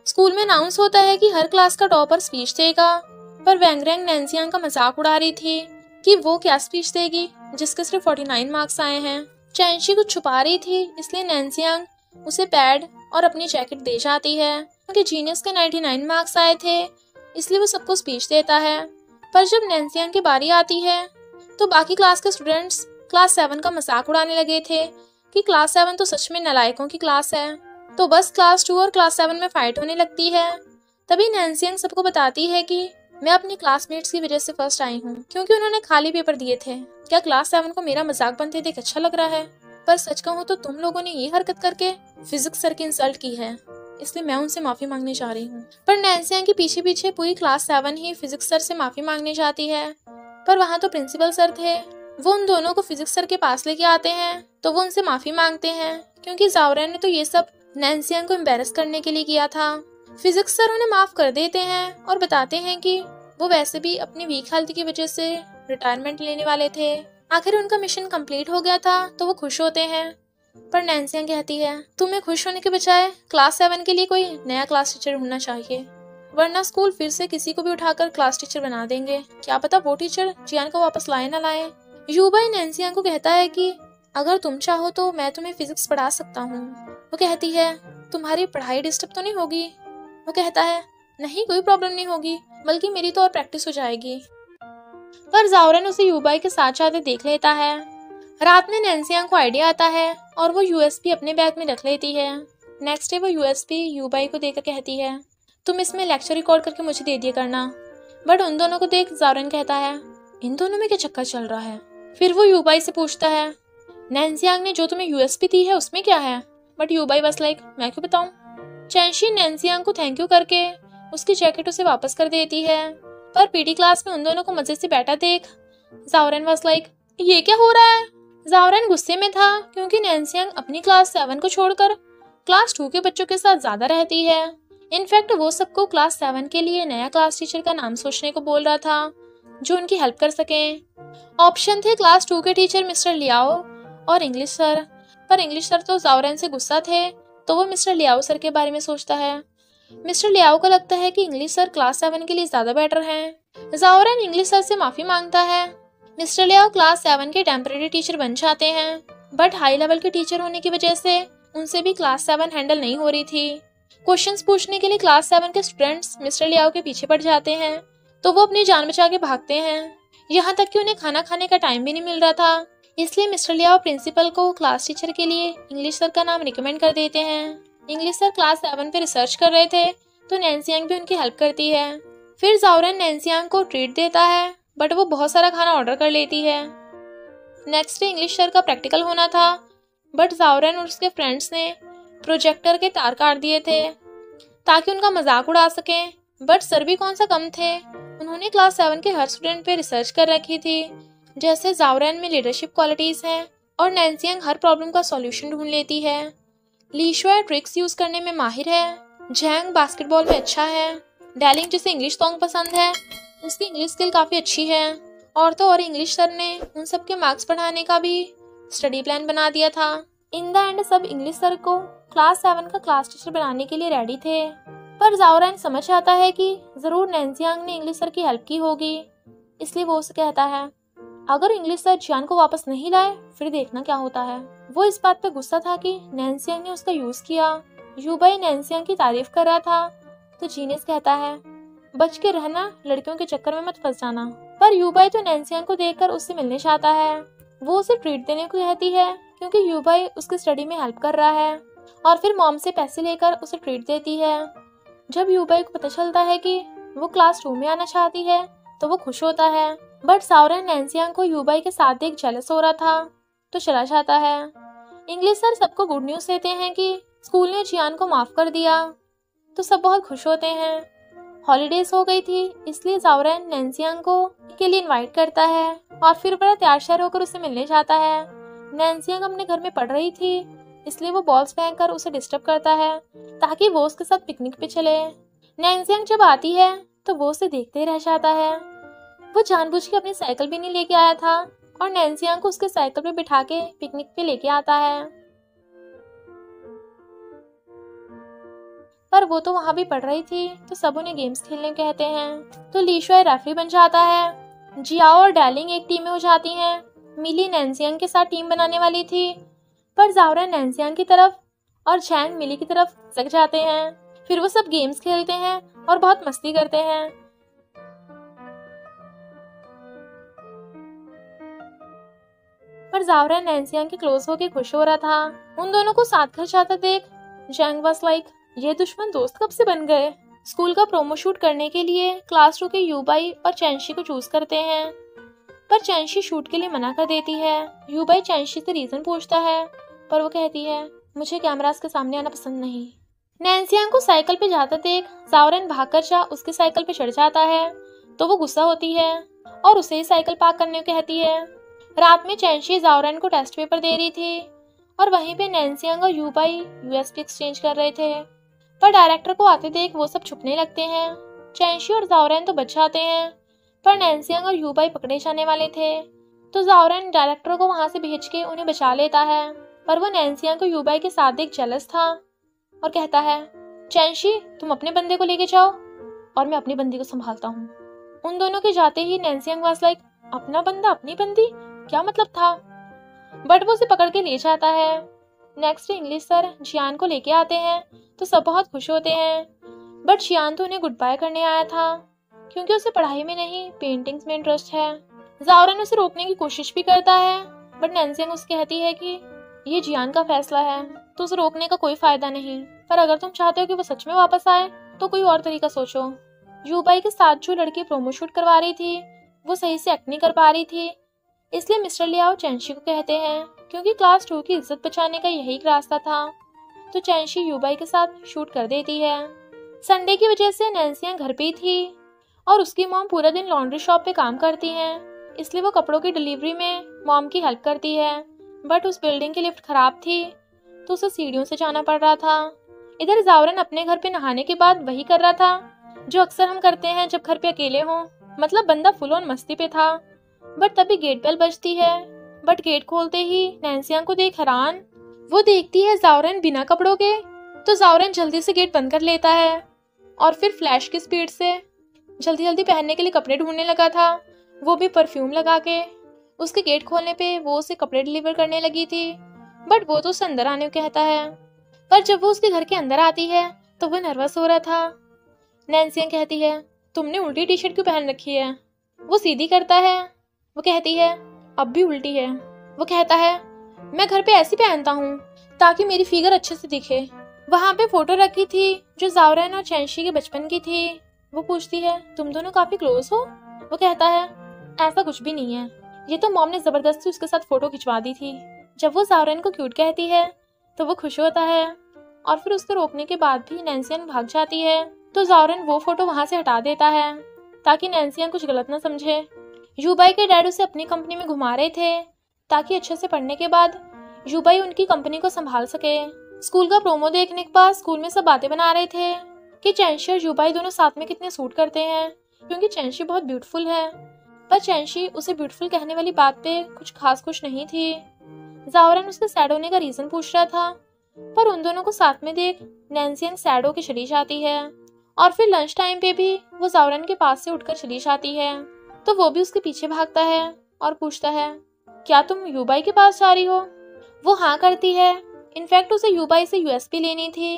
स्कूल में अनाउंस होता है कि हर क्लास का टॉपर स्पीच देगा, पर वेंगरेंग नैन्सियांग का मज़ाक उड़ा रही थी कि वो क्या स्पीच देगी, जिसके सिर्फ़ 49 मार्क्स आए हैं। चैंशी कुछ छुपा रही थी, इसलिए नैन्सियांग उसे पैड और अपनी जैकेट दे जाती है। उनके जीनियस के 99 मार्क्स आए थे, इसलिए वो सबको स्पीच देता है। पर जब नैन्सियांग की बारी आती है तो बाकी क्लास के स्टूडेंट्स क्लास सेवन का मज़ाक उड़ाने लगे थे कि क्लास सेवन तो सच में नलायकों की क्लास है। तो बस क्लास टू और क्लास सेवन में फाइट होने लगती है। तभी नैन्सियन सबको बताती है कि मैं अपनी क्लासमेट्स की वजह से फ़र्स्ट आई हूँ, क्योंकि उन्होंने खाली पेपर दिए थे। क्या क्लास सेवन को मेरा मज़ाक बनते देख अच्छा लग रहा है? पर सच कहूँ तो तुम लोगों ने ये हरकत करके फिजिक्स सर की इंसल्ट की है। इसलिए मैं उनसे माफ़ी मांगने जा रही हूँ। पर नैन्सिया के पीछे पीछे पूरी क्लास सेवन ही फिजिक्स सर से माफ़ी मांगने जाती है। पर वहाँ तो प्रिंसिपल सर थे। वो उन दोनों को फिजिक्स सर के पास लेके आते हैं तो वो उनसे माफ़ी मांगते हैं, क्योंकि जावरन ने तो ये सब नैन्सियन को एम्बेरस करने के लिए किया था। फिजिक्स सर उन्हें माफ़ कर देते हैं और बताते हैं कि वो वैसे भी अपनी वीक हेल्थ की वजह से रिटायरमेंट लेने वाले थे। आखिर उनका मिशन कंप्लीट हो गया था तो वो खुश होते हैं। पर नैन्सिया कहती है, तुम्हें खुश होने के बजाय क्लास सेवन के लिए कोई नया क्लास टीचर होना चाहिए। वरना स्कूल फिर से किसी को भी उठाकर क्लास टीचर बना देंगे। क्या पता वो टीचर जियान को वापस लाए ना लाए। यूबाई नैन्सिया को कहता है कि, अगर तुम चाहो तो मैं तुम्हें फिजिक्स पढ़ा सकता हूँ। वो कहती है, तुम्हारी पढ़ाई डिस्टर्ब तो नहीं होगी? वो कहता है, नहीं, कोई प्रॉब्लम नहीं होगी, बल्कि मेरी तो और प्रैक्टिस हो जाएगी। पर जावरन उसे यूबाई के साथ जाते देख लेता है। रात में नैन्सिया को आइडिया आता है और वो यूएसपी अपने बैग में रख लेती है। नेक्स्ट डे वो यूएसपी यूबाई को देकर कहती है तुम इसमें लेक्चर रिकॉर्ड करके मुझे दे दिया करना। बट उन दोनों को देख जावरन कहता है, इन दोनों में क्या चक्कर चल रहा है? फिर वो यूबाई से पूछता है नैन्सियांग ने जो तुम्हें यूएसपी दी है उसमें क्या है? बट यूबाई बस लाइक मैं क्यों बताऊँ? चैंशी नैन्सियांग को थैंक यू करके उसकी जैकेट उसे वापस कर देती है। पर पीटी क्लास में उन दोनों को मज़े से बैठा देख जावरन बस लाइक ये क्या हो रहा है? जावरन गुस्से में था, क्योंकि नैन्सियांग अपनी क्लास सेवन को छोड़कर क्लास टू के बच्चों के साथ ज़्यादा रहती है। इनफैक्ट वो सबको क्लास सेवन के लिए नया क्लास टीचर का नाम सोचने को बोल रहा था, जो उनकी हेल्प कर सके। ऑप्शन थे क्लास टू के टीचर मिस्टर लियाओ और इंग्लिश सर। पर इंग्लिश सर तो जावरन से गुस्सा थे तो वो मिस्टर लियाओ सर के बारे में सोचता है। मिस्टर लियाओ को लगता है कि इंग्लिश सर क्लास सेवन के लिए ज़्यादा बेटर हैं। जावरन इंग्लिश सर से माफ़ी माँगता है। मिस्टर लियाओ क्लास सेवन के टेम्परेरी टीचर बन जाते हैं, बट हाई लेवल के टीचर होने की वजह से उनसे भी क्लास सेवन हैंडल नहीं हो रही थी। क्वेश्चंस पूछने के लिए क्लास सेवन के स्टूडेंट्स मिस्टर लियाओ के पीछे पड़ जाते हैं तो वो अपनी जान बचा के भागते हैं। यहाँ तक कि उन्हें खाना खाने का टाइम भी नहीं मिल रहा था। इसलिए मिस्टर लियाओ प्रिंसिपल को क्लास टीचर के लिए इंग्लिश सर का नाम रिकमेंड कर देते हैं। इंग्लिश सर क्लास सेवन पे रिसर्च कर रहे थे तो नैन्सियांग भी उनकी हेल्प करती है। फिर जावरन नैन्सियांग को ट्रीट देता है बट वो बहुत सारा खाना ऑर्डर कर लेती है। नेक्स्ट डे इंग्लिश सर का प्रैक्टिकल होना था बट जावरन और उसके फ्रेंड्स ने प्रोजेक्टर के तार काट दिए थे, ताकि उनका मज़ाक उड़ा सकें। बट सर भी कौन सा कम थे? उन्होंने क्लास सेवन के हर स्टूडेंट पे रिसर्च कर रखी थी, जैसे जावरन में लीडरशिप क्वालिटीज हैं और नैन्सियांग हर प्रॉब्लम का सॉल्यूशन ढूंढ लेती है। लीशुआ ट्रिक्स यूज़ करने में माहिर है जैंग बास्केटबॉल में अच्छा है डैलिंग जिसे इंग्लिश सॉन्ग पसंद है, उसकी इंग्लिश स्किल काफ़ी अच्छी है। और तो और इंग्लिश सर ने उन सब के मार्क्स बढ़ाने का भी स्टडी प्लान बना दिया था। इन द एंड सब इंग्लिश सर को क्लास सेवन का क्लास टीचर बनाने के लिए रेडी थे। पर जावरैन समझ आता है कि ज़रूर नैन्सियांग ने इंग्लिश सर की हेल्प की होगी। इसलिए वो उसे कहता है, अगर इंग्लिश सर जियान को वापस नहीं लाए, फिर देखना क्या होता है। वो इस बात पे गुस्सा था कि नैन्सियांग ने उसका यूज़ किया। यूबाई नैन्सियांग की तारीफ़ कर रहा था। तो जीनेस कहता है, बच के रहना, लड़कियों के चक्कर में मत फंस जाना। पर यूबाई तो नैन्सियांग को देखकर उससे मिलने चाहता है। वो उसे ट्रीट देने को कहती है, क्योंकि यूबाई उसकी स्टडी में हेल्प कर रहा है। और फिर मॉम से पैसे लेकर उसे ट्रीट देती है। जब यूबाई को पता चलता है कि वो क्लास रूम में आना चाहती है तो वो खुश होता है। बट सावरन नैन्सियांग को यूबाई के साथ देख जेलस हो रहा था तो चला जाता है। इंग्लिश सर सबको गुड न्यूज़ देते हैं कि स्कूल ने जियान को माफ़ कर दिया। तो सब बहुत खुश होते हैं। हॉलीडेज हो गई थी, इसलिए जावरन नैन्सियांग को के लिए इनवाइट करता है और फिर बड़ा तैयार शहर होकर उसे मिलने जाता है। नैन्सियांग अपने घर में पढ़ रही थी इसलिए वो बॉल्स फेंक कर उसे डिस्टर्ब करता है, ताकि वो उसके साथ पिकनिक पे चले। नैन्सियांग जब आती है तो वो उसे देखते रह जाता है। वो जानबूझ के अपनी साइकिल भी नहीं लेके आया था, और नैन्सियांग को उसके साइकिल पे बिठा के पिकनिक पे लेके आता है। पर वो तो वहाँ भी पढ़ रही थी तो सब उन्हें गेम्स खेलने कहते हैं। तो लीशुआ रेफरी बन जाता है। जियाओ और डैलिंग एक टीम में हो जाती हैं। मिली नैन्सियांग के साथ टीम बनाने वाली थी पर जावरा नैन्सियांग की तरफ़ और चैंग मिली की तरफ़ सक जाते हैं। फिर वो सब गेम्स खेलते हैं और बहुत मस्ती करते हैं। पर जावरा नैन्सियांग के क्लोज होके खुश हो रहा था। उन दोनों को साथ घर जाता देख जैंग वाज लाइक ये दुश्मन दोस्त कब से बन गए? स्कूल का प्रोमो शूट करने के लिए क्लास टू के यूबाई और चैंशी को चूज़ करते हैं। पर चैंशी शूट के लिए मना कर देती है। यूबाई चैंशी से रीजन पूछता है पर वो कहती है, मुझे कैमरास के सामने आना पसंद नहीं। नैन्सियांग को साइकिल पे जाता देख जावरन भागकर जा उसके साइकिल पे चढ़ जाता है तो वो गुस्सा होती है और उसे ही साइकिल पार्क करने को कहती है। रात में चैंशी जावरन को टेस्ट पेपर दे रही थी और वहीं पे नैन्सियांग और यूबाई यूएसपी एक्सचेंज कर रहे थे। पर डायरेक्टर को आते देख वो सब छुपने लगते हैं। चैंशी और जावरन तो बच जाते हैं, पर नैन्सियांग और यूबाई पकड़े जाने वाले थे। तो जावरन डायरेक्टर को वहाँ से भेज के उन्हें बचा लेता है। पर वो नैन्सियांग को यूबाई के साथ देख जेलस था और कहता है चैंशी तुम अपने बंदे को लेके जाओ और मैं अपनी बंदी को संभालता हूँ। उन दोनों के जाते ही नैन्सियांग वाज लाइक अपना बंदा, अपनी बंदी? क्या मतलब था? बट वो उसे पकड़ के ले जाता है। नेक्स्ट इंग्लिश सर जियान को लेके आते हैं तो सब बहुत खुश होते हैं। बट जियान तो उन्हें गुड बाय करने आया था, क्योंकि उसे पढ़ाई में नहीं पेंटिंग्स में इंटरेस्ट है। जावरन उसे रोकने की कोशिश भी करता है बट नैन्सिंग उसे कहती है कि ये जियान का फैसला है तो उसे रोकने का कोई फ़ायदा नहीं। पर अगर तुम चाहते हो कि वो सच में वापस आए तो कोई और तरीका सोचो। यूबाई के साथ जो लड़की प्रोमो शूट करवा रही थी, वो सही से एक्ट नहीं कर पा रही थी। इसलिए मिस्टर लियाओ चैंशी को कहते हैं, क्योंकि क्लास टू की इज़्ज़त बचाने का यही रास्ता था। तो चैंशी यूबाई के साथ शूट कर देती है। संडे की वजह से नैन्सियाँ घर पे थी, और उसकी मॉम पूरा दिन लॉन्ड्री शॉप पे काम करती हैं। इसलिए वो कपड़ों की डिलीवरी में मॉम की हेल्प करती है। बट उस बिल्डिंग की लिफ्ट खराब थी तो उसे सीढ़ियों से जाना पड़ रहा था। इधर जावरन अपने घर पे नहाने के बाद वही कर रहा था, जो अक्सर हम करते हैं जब घर पे अकेले हों मतलब बंदा फुल ऑन मस्ती पे था। बट तभी गेट बेल बजती है, बट गेट खोलते ही नैन्सियांग को देख हैरान। वो देखती है जावरन बिना कपड़ों के तो जावरन जल्दी से गेट बंद कर लेता है, और फिर फ्लैश की स्पीड से जल्दी जल्दी पहनने के लिए कपड़े ढूँढने लगा था। वो भी परफ्यूम लगा के। उसके गेट खोलने पे वो उसे कपड़े डिलीवर करने लगी थी। बट वो तो उसे अंदर आने को कहता है। पर जब वो उसके घर के अंदर आती है तो वो नर्वस हो रहा था। नैन्सिया कहती है, तुमने उल्टी टी शर्ट क्यों पहन रखी है? वो सीधी करता है। वो कहती है, अब भी उल्टी है। वो कहता है, मैं घर पे ऐसी पहनता हूँ, ताकि मेरी फिगर अच्छे से दिखे। वहाँ पे फ़ोटो रखी थी, जो जावरन और चैंशी के बचपन की थी। वो पूछती है, तुम दोनों काफ़ी क्लोज हो? वो कहता है, ऐसा कुछ भी नहीं है। ये तो मॉम ने ज़बरदस्ती उसके साथ फ़ोटो खिंचवा दी थी। जब वो जावरन को क्यूट कहती है तो वो खुश होता है। और फिर उसको रोकने के बाद भी नैन्सियन भाग जाती है तो जावरन वो फ़ोटो वहाँ से हटा देता है, ताकि नैन्सियन कुछ गलत ना समझे। यूबाई के डैड उसे अपनी कंपनी में घुमा रहे थे, ताकि अच्छे से पढ़ने के बाद यूबाई उनकी कंपनी को संभाल सके। स्कूल का प्रोमो देखने के बाद स्कूल में सब बातें बना रहे थे, कि चैंशी और यूबाई दोनों साथ में कितने सूट करते हैं, क्योंकि चैंशी बहुत ब्यूटीफुल है। पर चैंशी उसे ब्यूटीफुल कहने वाली बात पे कुछ खास खुश नहीं थी। जावरन उसके सैड होने का रीजन पूछ रहा था। पर उन दोनों को साथ में देख नैन्सियन सैड होकर चली जाती है। और फिर लंच टाइम पे भी वो जावरन के पास से उठकर चली जाती है। तो वो भी उसके पीछे भागता है और पूछता है, क्या तुम यूबाई के पास जा रही हो? वो हाँ करती है। इनफैक्ट उसे यूबाई से यूएसपी लेनी थी।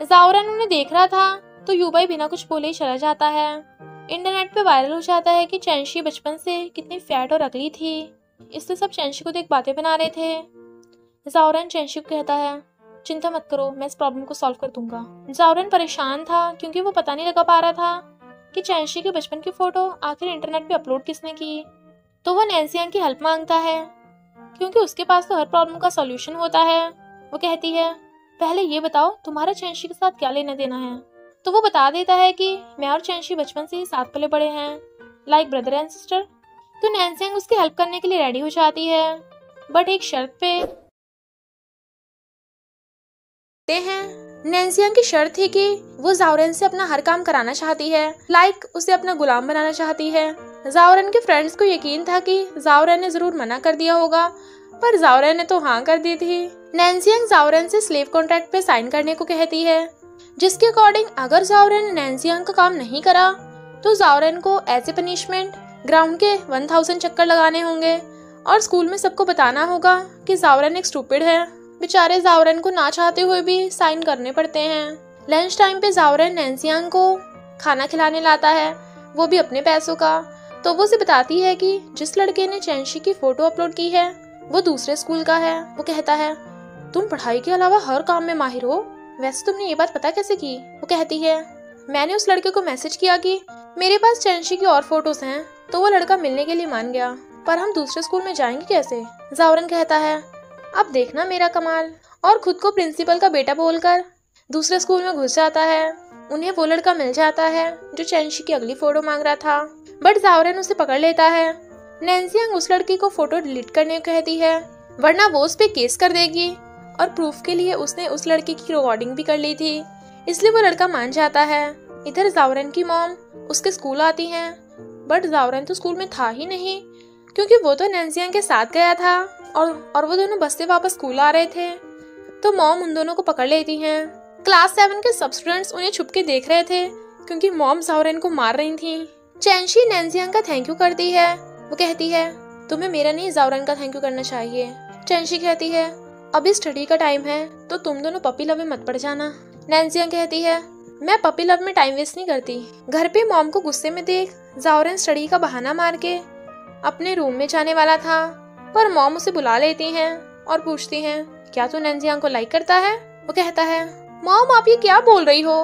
जावरन उन्हें देख रहा था तो यूबाई बिना कुछ बोले ही चला जाता है। इंटरनेट पे वायरल हो जाता है कि चैंशी बचपन से कितनी फैट और अगली थी। इससे सब चैंशी को देख बातें बना रहे थे। जावरन चैंशी को कहता है, चिंता मत करो, मैं इस प्रॉब्लम को सॉल्व कर दूँगा। जावरन परेशान था, क्योंकि वो पता नहीं लगा पा रहा था कि चैंशी के बचपन की फ़ोटो आखिर इंटरनेट पे अपलोड किसने की। तो वो नैन्सियान की हेल्प माँगता है, क्योंकि उसके पास तो हर प्रॉब्लम का सॉल्यूशन होता है। वो कहती है, पहले ये बताओ, तुम्हारा चैंशी के साथ क्या लेना देना है? तो वो बता देता है कि मैं और चैंशी बचपन से ही साथ पले बड़े हैं लाइक ब्रदर एंड सिस्टर तो नैन्सियांग उसकी हेल्प करने के लिए रेडी हो जाती है। बट एक शर्त पे ते हैं। नैन्सियांग की शर्त थी कि वो जावरन से अपना हर काम कराना चाहती है। लाइक उसे अपना गुलाम बनाना चाहती है। जावरन के फ्रेंड्स को यकीन था कि जावरन ने ज़रूर मना कर दिया होगा। पर जावरन ने तो हाँ कर दी थी। नैन्सियांग जावरन से स्लेव कॉन्ट्रैक्ट पे साइन करने को कहती है। जिसके अकॉर्डिंग अगर जावरन ने नैन्सियांग का काम नहीं करा तो जावरन को एज ए पनिशमेंट ग्राउंड के 1000 चक्कर लगाने होंगे और स्कूल में सबको बताना होगा कि जावरन एक स्टूपिड है। बेचारे जावरन को ना चाहते हुए भी साइन करने पड़ते हैं। लंच टाइम पे जावरन नैन्सियांग को खाना खिलाने लाता है, वो भी अपने पैसों का। तो वो उसे बताती है कि जिस लड़के ने चैंशी की फ़ोटो अपलोड की है, वो दूसरे स्कूल का है, वो कहता है, तुम पढ़ाई के अलावा हर काम में माहिर हो वैसे तुमने ये बात पता कैसे की? वो कहती है, मैंने उस लड़के को मैसेज किया कि मेरे पास चैंशी की और फ़ोटोज़ हैं तो वो लड़का मिलने के लिए मान गया, पर हम दूसरे स्कूल में जाएँगे कैसे? जावरन कहता है, अब देखना मेरा कमाल। और खुद को प्रिंसिपल का बेटा बोलकर दूसरे स्कूल में घुस जाता है। उन्हें वो लड़का मिल जाता है जो चैंशी की अगली फ़ोटो मांग रहा था। बट जावरन उसे पकड़ लेता है। नैन्सियांग उस लड़की को फ़ोटो डिलीट करने कहती है, वरना वो उस पर केस कर देगी। और प्रूफ के लिए उसने उस लड़के की रिकॉर्डिंग भी कर ली थी। इसलिए वो लड़का मान जाता है। इधर जावरन की मॉम उसके स्कूल आती हैं। बट जावरन तो स्कूल में था ही नहीं, क्योंकि वो तो नैन्सियांग के साथ गया था और और वो दोनों बस से वापस स्कूल आ रहे थे। तो मॉम उन दोनों को पकड़ लेती हैं। क्लास सेवन के सब स्टूडेंट्स उन्हें छुप के देख रहे थे, क्योंकि मॉम जावरन को मार रही थी। चैंशी नैन्सियांग का थैंक यू करती है। वो कहती है, तुम्हें मेरा नहीं जावरन का थैंक यू करना चाहिए। चैंशी कहती है अभी स्टडी का टाइम है तो तुम दोनों पपी लव में मत पड़ जाना। नैन्सिया कहती है, मैं पपी लव में टाइम वेस्ट नहीं करती। घर पे मॉम को गुस्से में देख जावरन स्टडी का बहाना मार के अपने रूम में जाने वाला था, पर मॉम उसे बुला लेती हैं और पूछती हैं, क्या तू नैन्सिया को लाइक करता है? वो कहता है मॉम आप ये क्या बोल रही हो?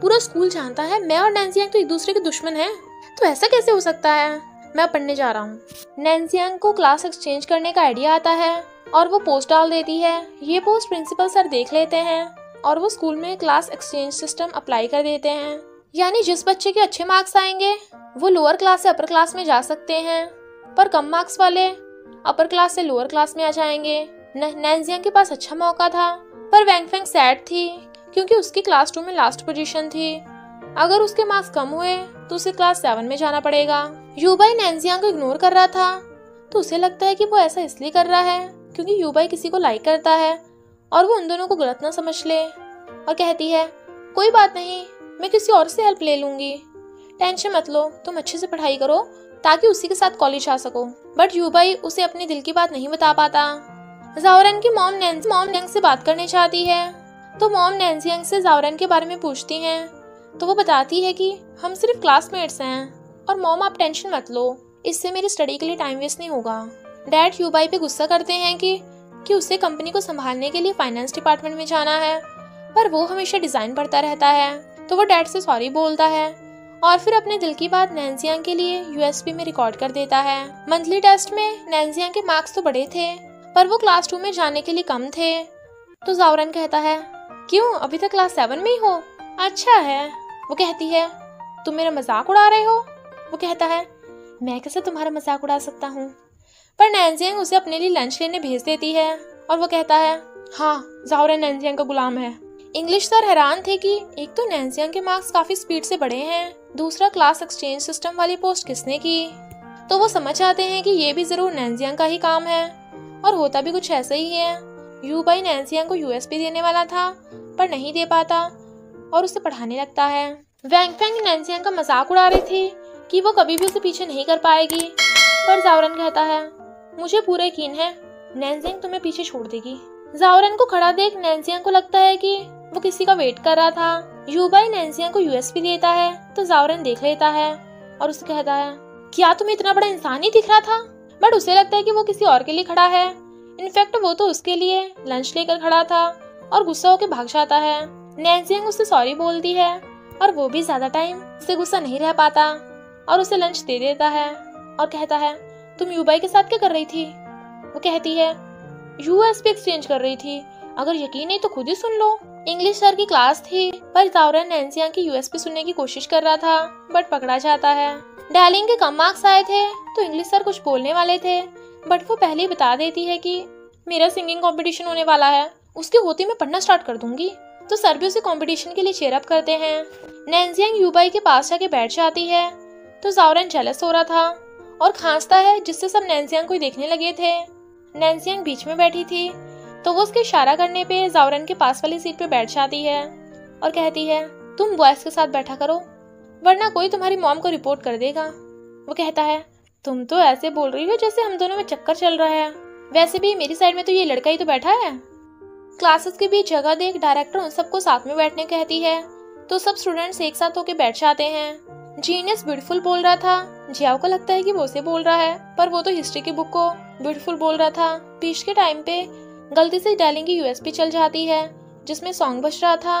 पूरा स्कूल जानता है, मैं और नैन्सिया तो एक दूसरे के दुश्मन हैं। तो ऐसा कैसे हो सकता है? मैं पढ़ने जा रहा हूँ। नैन्सियांग को क्लास एक्सचेंज करने का आइडिया आता है और वो पोस्ट डाल देती है। ये पोस्ट प्रिंसिपल सर देख लेते हैं और वो स्कूल में क्लास एक्सचेंज सिस्टम अप्लाई कर देते हैं। यानी जिस बच्चे के अच्छे मार्क्स आएँगे, वो लोअर क्लास से अपर क्लास में जा सकते हैं। पर कम मार्क्स वाले अपर क्लास से लोअर क्लास में आ जाएँगे। नैन्जियांग के पास अच्छा मौका था, पर वैंग फेंग सैड थी, क्योंकि उसकी क्लास टू में लास्ट पोजीशन थी। अगर उसके मार्क्स कम हुए तो उसे क्लास सेवन में जाना पड़ेगा। यूबाई नैन्जियांग को इग्नोर कर रहा था तो उसे लगता है कि वो ऐसा इसलिए कर रहा है क्योंकि यूबाई किसी को लाइक करता है और वो उन दोनों को गलत ना समझ ले। और कहती है, कोई बात नहीं, मैं किसी और से हेल्प ले लूँगी। टेंशन मत लो, तुम अच्छे से पढ़ाई करो ताकि उसी के साथ कॉलेज आ सको। बट यूबाई उसे अपने दिल की बात नहीं बता पाता। जावरन की मॉम नैन्सी मॉम नैंग से बात करनी चाहती है। तो मॉम नैन्सी से जावरन के बारे में पूछती हैं। तो वो बताती है कि हम सिर्फ़ क्लासमेट्स हैं और मॉम आप टेंशन मत लो, इससे मेरी स्टडी के लिए टाइम वेस्ट नहीं होगा। डैड यूबाई पे गुस्सा करते हैं कि कि उसे कंपनी को संभालने के लिए फाइनेंस डिपार्टमेंट में जाना है। पर वो हमेशा डिज़ाइन पढ़ता रहता है तो वो डैड से सॉरी बोलता है। और फिर अपने दिल की बात नैन्सियांग के लिए यूएसपी में रिकॉर्ड कर देता है। मंथली टेस्ट में नैन्सियांग के मार्क्स तो बड़े थे, पर वो क्लास टू में जाने के लिए कम थे। तो जावरन कहता है, क्यों? अभी तक क्लास सेवन में ही हो? अच्छा है। वो कहती है, तुम मेरा मज़ाक उड़ा रहे हो? वो कहता है, मैं कैसे तुम्हारा मज़ाक उड़ा सकता हूँ? पर नैन्जियांग उसे अपने लिए लंच लेने भेज देती है और वो कहता है हाँ जावरन नैन्जियांग का गुलाम है। इंग्लिश सर हैरान थे कि एक तो नैन्जियांग के मार्क्स काफ़ी स्पीड से बढ़े हैं, दूसरा क्लास एक्सचेंज सिस्टम वाली पोस्ट किसने की? तो वो समझ आते हैं कि ये भी ज़रूर नैन्जियांग का ही काम है, और होता भी कुछ ऐसा ही है। यू बाई नैन्सियांग को यूएसपी देने वाला था, पर नहीं दे पाता और उसे पढ़ाने लगता है। वैंग फैंग नैन्सियांग का मज़ाक उड़ा रही थी कि वो कभी भी उसे पीछे नहीं कर पाएगी, पर जावरन कहता है मुझे पूरा यकीन है नैन्सियांग तुम्हें पीछे छोड़ देगी। जावरन को खड़ा देख नैन्सियांग को लगता है कि वो किसी का वेट कर रहा था। यूबाई नैन्सियांग को यूएसपी देता है तो जावरन देख लेता है और उसे कहता है, क्या तुम्हें इतना बड़ा इंसान ही दिख रहा था? बट उसे लगता है कि वो किसी और के लिए खड़ा है। इनफैक्ट वो तो उसके लिए लंच लेकर खड़ा था और गुस्सा होकर भाग जाता है। नैन्सियांग उससे सॉरी बोलती है और वो भी ज़्यादा टाइम उससे गुस्सा नहीं रह पाता और उसे लंच दे देता है और कहता है तुम यूबाई के साथ क्या कर रही थी? वो कहती है यूएस पे एक्सचेंज कर रही थी। अगर यकीन नहीं तो खुद ही सुन लो। इंग्लिश सर की क्लास थी। पर तावरन नैन्सिया की यूएसपी सुनने की कोशिश कर रहा था बट पकड़ा जाता है। डैलिंग के कम मार्क्स आए थे तो इंग्लिश सर कुछ बोलने वाले थे। बट वो पहले ही बता देती है कि मेरा सिंगिंग कंपटीशन होने वाला है। उसके होते मैं पढ़ना स्टार्ट कर दूँगी। तो सर भी उसे कंपटीशन के लिए चेयरअप करते हैं। नैन्जियांग यूबाई के पास जाके बैठ जाती है। तो जावरन जेलस हो रहा था। और खांसता है, जिससे सब नैन्जियांग को देखने लगे थे। नैन्जियांग बीच में बैठी थी तो वो उसके इशारा करने पे जावरन के पास वाली सीट पे बैठ जाती है और कहती है, तुम बॉयस के साथ बैठा करो, वरना कोई तुम्हारी मॉम को रिपोर्ट कर देगा। वो कहता है, तुम तो ऐसे बोल रही हो जैसे हम दोनों में चक्कर चल रहा है। वैसे भी मेरी साइड में तो ये लड़का ही तो बैठा है? क्लासेस के बीच जगह देख डायरेक्टर उन सबको साथ में बैठने कहती है तो सब स्टूडेंट्स एक साथ होके बैठ जाते हैं। जीनियस ब्यूटीफुल बोल रहा था। जियाओ को लगता है कि वो उसे बोल रहा है, पर वो तो हिस्ट्री की बुक को ब्यूटीफुल बोल रहा था। बीच के टाइम पे गलती से डार्लिंग की यूएसपी चल जाती है, जिसमें सॉन्ग बज रहा था,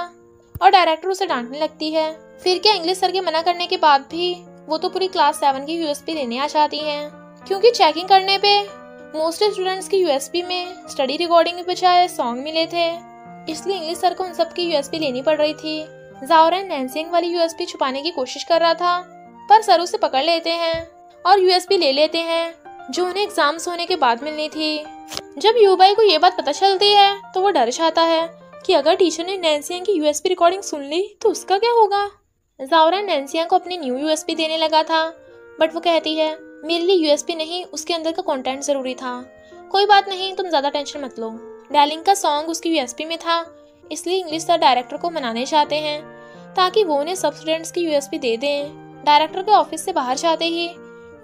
और डायरेक्टर उसे डांटने लगती है। फिर क्या इंग्लिश सर के मना करने के बाद भी वो तो पूरी क्लास सेवन की यूएसपी लेने आ जाती हैं? क्योंकि चेकिंग करने पे मोस्ट स्टूडेंट्स की यूएसपी में स्टडी रिकॉर्डिंग बजाय सॉन्ग मिले थे, इसलिए इंग्लिश सर को उन सब की यूएसपी लेनी पड़ रही थी। जावरन नैन्सिंग वाली यूएसपी छुपाने की कोशिश कर रहा था, पर सर उसे पकड़ लेते हैं और यूएसपी ले लेते हैं, जो उन्हें एग्ज़ाम्स होने के बाद मिलनी थी। जब यूबाई को ये बात पता चलती है तो वो डर जाता है कि अगर टीचर ने नैन्सिया की यूएसपी रिकॉर्डिंग सुन ली तो उसका क्या होगा? जावरा नैन्सिया को अपनी न्यू यूएसपी देने लगा था बट वो कहती है, मेरे लिए यूएसपी नहीं, उसके अंदर का कंटेंट ज़रूरी था। कोई बात नहीं, तुम ज़्यादा टेंशन मत लो। डैलिंग का सॉन्ग उसकी यूएसपी में था इसलिए इंग्लिश सर डायरेक्टर को मनाने चाहते हैं, ताकि वो उन्हें सब स्टूडेंट्स की यूएसपी दे दें। डायरेक्टर के ऑफ़िस से बाहर जाते ही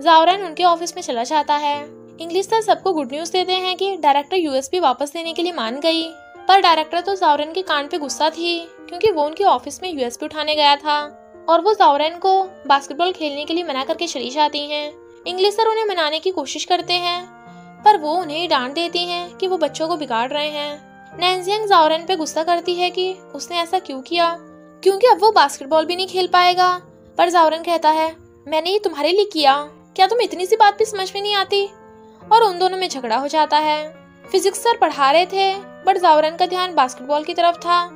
जावरन उनके ऑफ़िस में चला जाता है। इंग्लिश सर सबको गुड न्यूज़ देते हैं कि डायरेक्टर यूएसपी वापस देने के लिए मान गई। पर डायरेक्टर तो जावरन के कान पे गुस्सा थी, क्योंकि वो उनके ऑफ़िस में यूएसपी उठाने गया था। और वो जावरन को बास्केटबॉल खेलने के लिए मना करके चली जाती हैं। इंग्लिश सर उन्हें मनाने की कोशिश करते हैं, पर वो उन्हें डांट देती हैं कि वो बच्चों को बिगाड़ रहे हैं। नैन्जियांग जावरन पे गुस्सा करती है कि उसने ऐसा क्यों किया? क्योंकि अब वो बास्केटबॉल भी नहीं खेल पाएगा। पर जावरन कहता है, मैंने ये तुम्हारे लिए किया। क्या तुम इतनी सी बात भी समझ में नहीं आती? और उन दोनों में झगड़ा हो जाता है। फिजिक्स सर पढ़ा रहे थे बट जावरन का ध्यान बास्केटबॉल की तरफ़ था।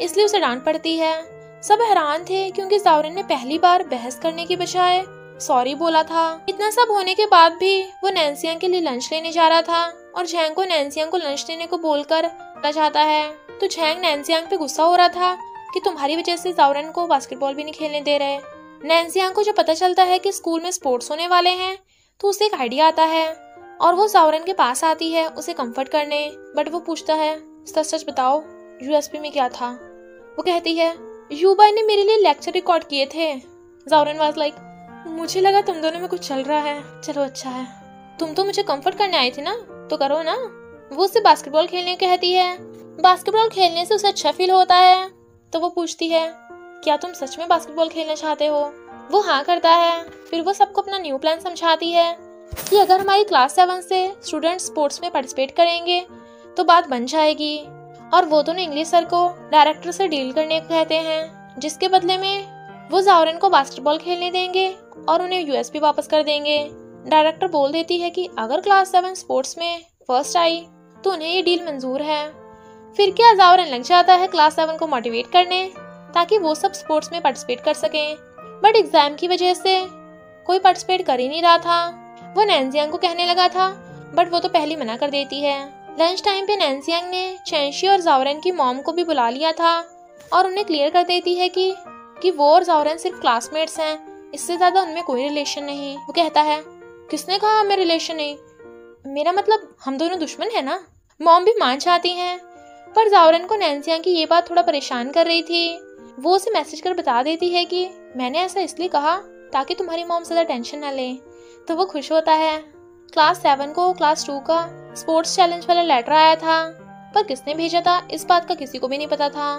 इसलिए उसे डांट पड़ती है। सब हैरान थे क्योंकि जावरन ने पहली बार बहस करने की बजाय सॉरी बोला था। इतना सब होने के बाद भी वो नैन्सिया के लिए लंच लेने जा रहा था और झैंग को नैन्सिया को लंच देने को बोलकर जाता है। तो झैंग नैन्सियांग पे गुस्सा हो रहा था कि तुम्हारी वजह से जावरन को बास्केटबॉल भी नहीं खेलने दे रहे। नैन्सियांग को जब पता चलता है कि स्कूल में स्पोर्ट्स होने वाले हैं तो उसे एक आइडिया आता है और वो जावरन के पास आती है उसे कंफर्ट करने। बट वो पूछता है, सच सच बताओ यूएसपी में क्या था? वो कहती है यूबाई ने मेरे लिए लेक्चर रिकॉर्ड किए थे। जावरन वाज लाइक मुझे लगा तुम दोनों में कुछ चल रहा है। चलो अच्छा है। तुम तो मुझे कंफर्ट करने आई थी ना? तो करो ना। वो उसे बास्केटबॉल खेलने कहती है। बास्केटबॉल खेलने से उसे अच्छा फील होता है। तो वो पूछती है, क्या तुम सच में बास्केटबॉल खेलना चाहते हो? वो हाँ करता है। फिर वो सबको अपना न्यू प्लान समझाती है कि अगर हमारी क्लास सेवन से स्टूडेंट स्पोर्ट्स में पार्टिसिपेट करेंगे तो बात बन जाएगी। और वो दोनों इंग्लिश सर को डायरेक्टर से डील करने कहते हैं, जिसके बदले में वो जावरन को बास्केटबॉल खेलने देंगे और उन्हें यूएस भी वापस कर देंगे। डायरेक्टर बोल देती है कि अगर क्लास सेवन स्पोर्ट्स में फ़र्स्ट आई तो उन्हें ये डील मंजूर है। फिर क्या जावरन लग जाता है क्लास सेवन को मोटिवेट करने, ताकि वो सब स्पोर्ट्स में पार्टिसिपेट कर सकें? बट एग्ज़ाम की वजह से कोई पार्टिसिपेट कर ही नहीं रहा था। वो नैन्जियांग को कहने लगा था बट वो तो पहले मना कर देती है। लंच टाइम पे नैन्सियांग ने चैंशी और जावरन की मॉम को भी बुला लिया था और उन्हें क्लियर कर देती है कि कि वो और जावरन सिर्फ़ क्लासमेट्स हैं। इससे ज़्यादा उनमें कोई रिलेशन नहीं। वो कहता है, किसने कहा हमें रिलेशन नहीं? मेरा मतलब हम दोनों दुश्मन है ना? मॉम भी मान चाहती हैं। पर जावरन को नैन्सियांग की ये बात थोड़ा परेशान कर रही थी। वो उसे मैसेज कर बता देती है कि, मैंने ऐसा इसलिए कहा ताकि तुम्हारी मॉम ज़्यादा टेंशन ना ले। तो वो खुश होता है। क्लास सेवन को क्लास टू का स्पोर्ट्स चैलेंज वाला लेटर आया था, पर किसने भेजा था? इस बात का किसी को भी नहीं पता था।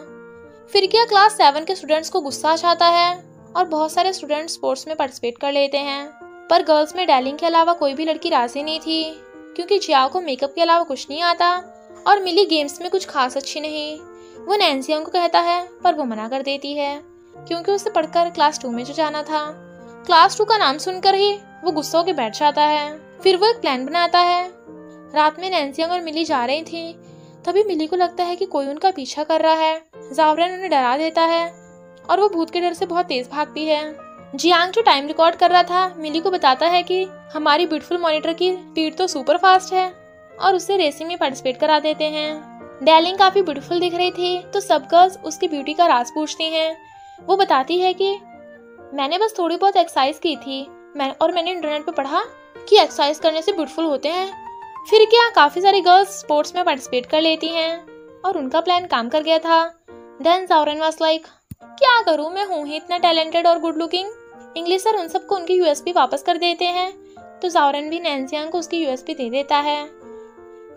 फिर क्या क्लास सेवन के स्टूडेंट्स को गुस्सा आ जाता है? और बहुत सारे स्टूडेंट स्पोर्ट्स में पार्टिसिपेट कर लेते हैं। पर गर्ल्स में डैलिंग के अलावा कोई भी लड़की राज़ी नहीं थी, क्योंकि जियाओ को मेकअप के अलावा कुछ नहीं आता और मिली गेम्स में कुछ खास अच्छी नहीं। वो नैन्सियम को कहता है, पर वो मना कर देती है, क्योंकि उसे पढ़कर क्लास टू में जो जाना था। क्लास टू का नाम सुनकर ही वो गुस्सा होकर बैठ जाता है। फिर वो एक प्लान बनाता है। रात में नैन्सियंग और मिली जा रही थी तभी मिली को लगता है कि कोई उनका पीछा कर रहा है। जावरन उन्हें डरा देता है और वो भूत के डर से बहुत तेज भागती है। जियांग जो टाइम रिकॉर्ड कर रहा था, मिली को बताता है कि हमारी ब्यूटीफुल मॉनिटर की स्पीड तो सुपर फास्ट है और उसे रेसिंग में पार्टिसिपेट करा देते हैं। डेलिंग काफ़ी ब्यूटीफुल दिख रही थी तो सब गर्ल्स उसकी ब्यूटी का राज पूछती हैं। वो बताती है कि मैंने बस थोड़ी बहुत एक्सरसाइज की थी, मैं और मैंने इंटरनेट पर पढ़ा कि एक्सरसाइज करने से ब्यूटीफुल होते हैं। फिर क्या काफ़ी सारी गर्ल्स स्पोर्ट्स में पार्टिसिपेट कर लेती हैं? और उनका प्लान काम कर गया था। देन जावरन वाज लाइक क्या करूँ? मैं हूँ ही इतना टैलेंटेड और गुड लुकिंग इंग्लिश सर उन सबको उनकी यूएसपी वापस कर देते हैं। तो जावरन भी नैन्सियांग को उसकी यूएसपी दे देता है।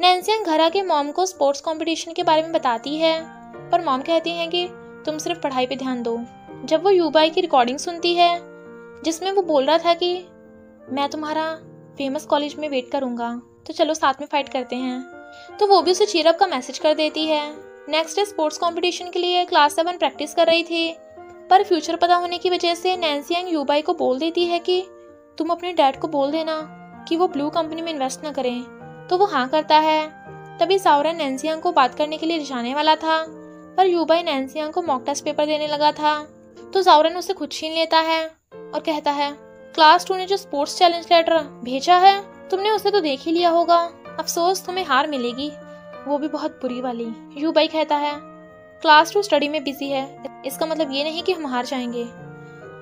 नैन्सियांग घर आके मॉम को स्पोर्ट्स कंपटीशन के बारे में बताती है। पर मॉम कहती हैं कि, तुम सिर्फ़ पढ़ाई पे ध्यान दो। जब वो यूबाई की रिकॉर्डिंग सुनती है, जिसमें वो बोल रहा था कि, मैं तुम्हारा फ़ेमस कॉलेज में वेट करूँगा। तो चलो साथ में फाइट करते हैं। तो वो भी उसे चीरअप का मैसेज कर देती है। नेक्स्ट डे स्पोर्ट्स कॉम्पिटिशन के लिए क्लास सेवन प्रैक्टिस कर रही थी। पर फ्यूचर पता होने की वजह से नैन्सी एंग यूबाई को बोल देती है कि तुम अपने डैड को बोल देना कि वो ब्लू कंपनी में इन्वेस्ट न करें। तो वो हाँ करता है। तभी सावरा नैन्सियांग को बात करने के लिए रिझाने वाला था। पर यूबाई नैन्सियांग को मॉक टेस्ट पेपर देने लगा था। तो सावरन उसे खुद छीन लेता है और कहता है क्लास टू ने जो स्पोर्ट्स चैलेंज लेटर भेजा है तुमने उसे तो देख ही लिया होगा। अफसोस, तुम्हें हार मिलेगी। वो भी बहुत बुरी वाली। यू बाई कहता है क्लास टू स्टडी में बिज़ी है। इसका मतलब ये नहीं कि हम हार जाएँगे।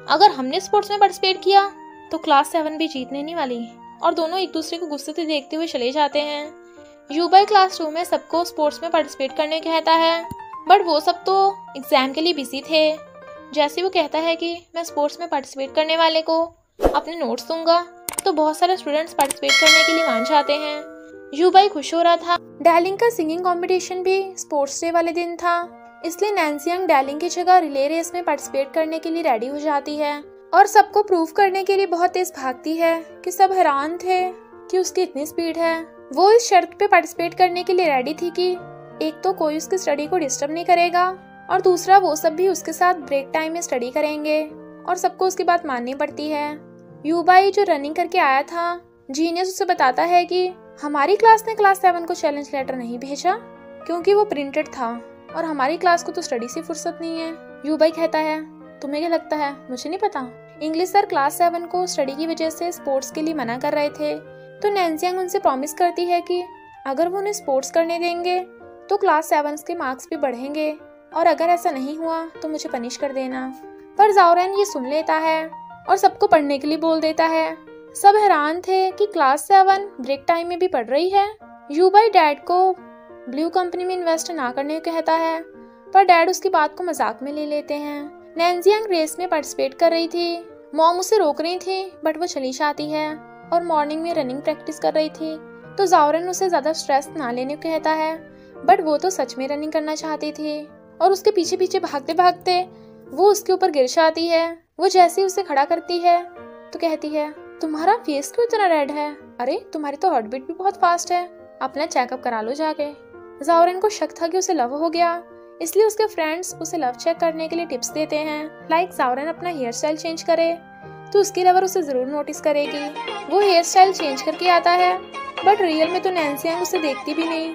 अगर हमने स्पोर्ट्स में पार्टिसिपेट किया तो क्लास सेवन भी जीतने नहीं वाली। और दोनों एक दूसरे को गुस्से से देखते हुए चले जाते हैं। यूबाई क्लास टू में सबको स्पोर्ट्स में पार्टिसिपेट करने कहता है। बट वो सब तो एग्ज़ाम के लिए बिज़ी थे। जैसे वो कहता है कि मैं स्पोर्ट्स में पार्टिसिपेट करने वाले को अपने नोट्स दूँगा। तो बहुत सारे स्टूडेंट्स पार्टिसिपेट करने के लिए मान जाते हैं। यूबाई खुश हो रहा था। डैलिंग का सिंगिंग कंपटीशन भी स्पोर्ट्स डे वाले दिन था। इसलिए नैन्सियंग डैलिंग की जगह रिले रेस में पार्टिसिपेट करने के लिए रेडी हो जाती है। और सबको प्रूव करने के लिए बहुत तेज भागती है कि सब हैरान थे कि उसकी इतनी स्पीड है। वो इस शर्त पे पार्टिसिपेट करने के लिए रेडी थी कि एक तो कोई उसकी स्टडी को डिस्टर्ब नहीं करेगा और दूसरा वो सब भी उसके साथ ब्रेक टाइम में स्टडी करेंगे और सबको उसकी बात माननी पड़ती है। यूबाई जो रनिंग करके आया था जीनियस उसे बताता है कि हमारी क्लास ने क्लास सेवन को चैलेंज लेटर नहीं भेजा, क्योंकि वो प्रिंटेड था और हमारी क्लास को तो स्टडी से फुर्सत नहीं है। यूबाई कहता है, तुम्हें क्या लगता है? मुझे नहीं पता। इंग्लिश सर क्लास सेवन को स्टडी की वजह से स्पोर्ट्स के लिए मना कर रहे थे। तो नैन्सियांग उनसे प्रॉमिस करती है कि अगर वो उन्हें स्पोर्ट्स करने देंगे तो क्लास सेवन के मार्क्स भी बढ़ेंगे। और अगर ऐसा नहीं हुआ तो मुझे पनिश कर देना। पर जावरन ये सुन लेता है और सबको पढ़ने के लिए बोल देता है। सब हैरान थे कि क्लास सेवन ब्रेक टाइम में भी पढ़ रही है। यू यूबाई डैड को ब्लू कंपनी में इन्वेस्ट ना करने कहता है, पर डैड उसकी बात को मज़ाक में ले लेते हैं। नैन्जियांग रेस में पार्टिसिपेट कर रही थी। मॉम उसे रोक रही थी, बट वो चली जाती है और मॉर्निंग में रनिंग प्रैक्टिस कर रही थी। तो जावरन उसे ज़्यादा स्ट्रेस ना लेने को कहता है, बट वो तो सच में रनिंग करना चाहती थी। और उसके पीछे पीछे भागते भागते वो उसके ऊपर गिर जाती है। वो जैसे ही उसे खड़ा करती है तो कहती है, तुम्हारा फेस क्यों इतना रेड है? अरे, तुम्हारी तो हार्ट बीट भी बहुत फास्ट है। अपना चेकअप करा लो जाके। जावरन को शक था कि उसे लव हो गया। इसलिए उसके फ्रेंड्स उसे लव चेक करने के लिए टिप्स देते हैं। लाइक जावरन अपना हेयर स्टाइल चेंज करे तो उसकी लवर उसे ज़रूर नोटिस करेगी। वो हेयर स्टाइल चेंज करके आता है बट रियल में तो नैन्सी उसे देखती भी नहीं।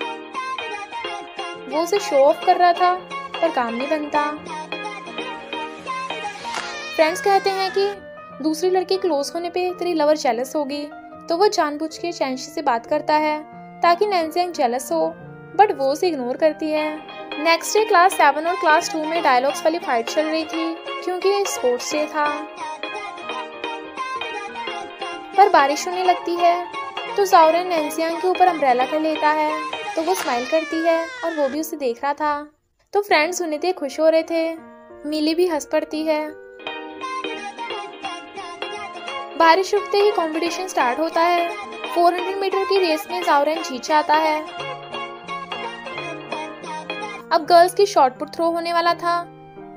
वो उसे शो ऑफ़ कर रहा था, पर काम नहीं बनता। फ्रेंड्स कहते हैं कि दूसरी लड़की क्लोज होने पे तेरी लवर जेलस होगी तो वो जानबूझ के चैंशी से बात करता है, ताकि नैन्सी जेलस हो बट वो उसे इग्नोर करती है। नेक्स्ट डे क्लास सेवन और क्लास टू में डायलॉग्स वाली फाइट चल रही थी, क्योंकि स्पोर्ट्स डे था। पर बारिश होने लगती है तो साउरन नैन्सियांग के ऊपर अम्ब्रेला कर लेता है तो वो स्माइल करती है और वो भी उसे देख रहा था। तो फ्रेंड्स उन्हें थे खुश हो रहे थे। मिली भी हंस पड़ती है। बारिश रुकते ही कंपटीशन स्टार्ट होता है। 400 मीटर की रेस में जावरन जीत जाता है। अब गर्ल्स की शॉर्ट पुट थ्रो होने वाला था।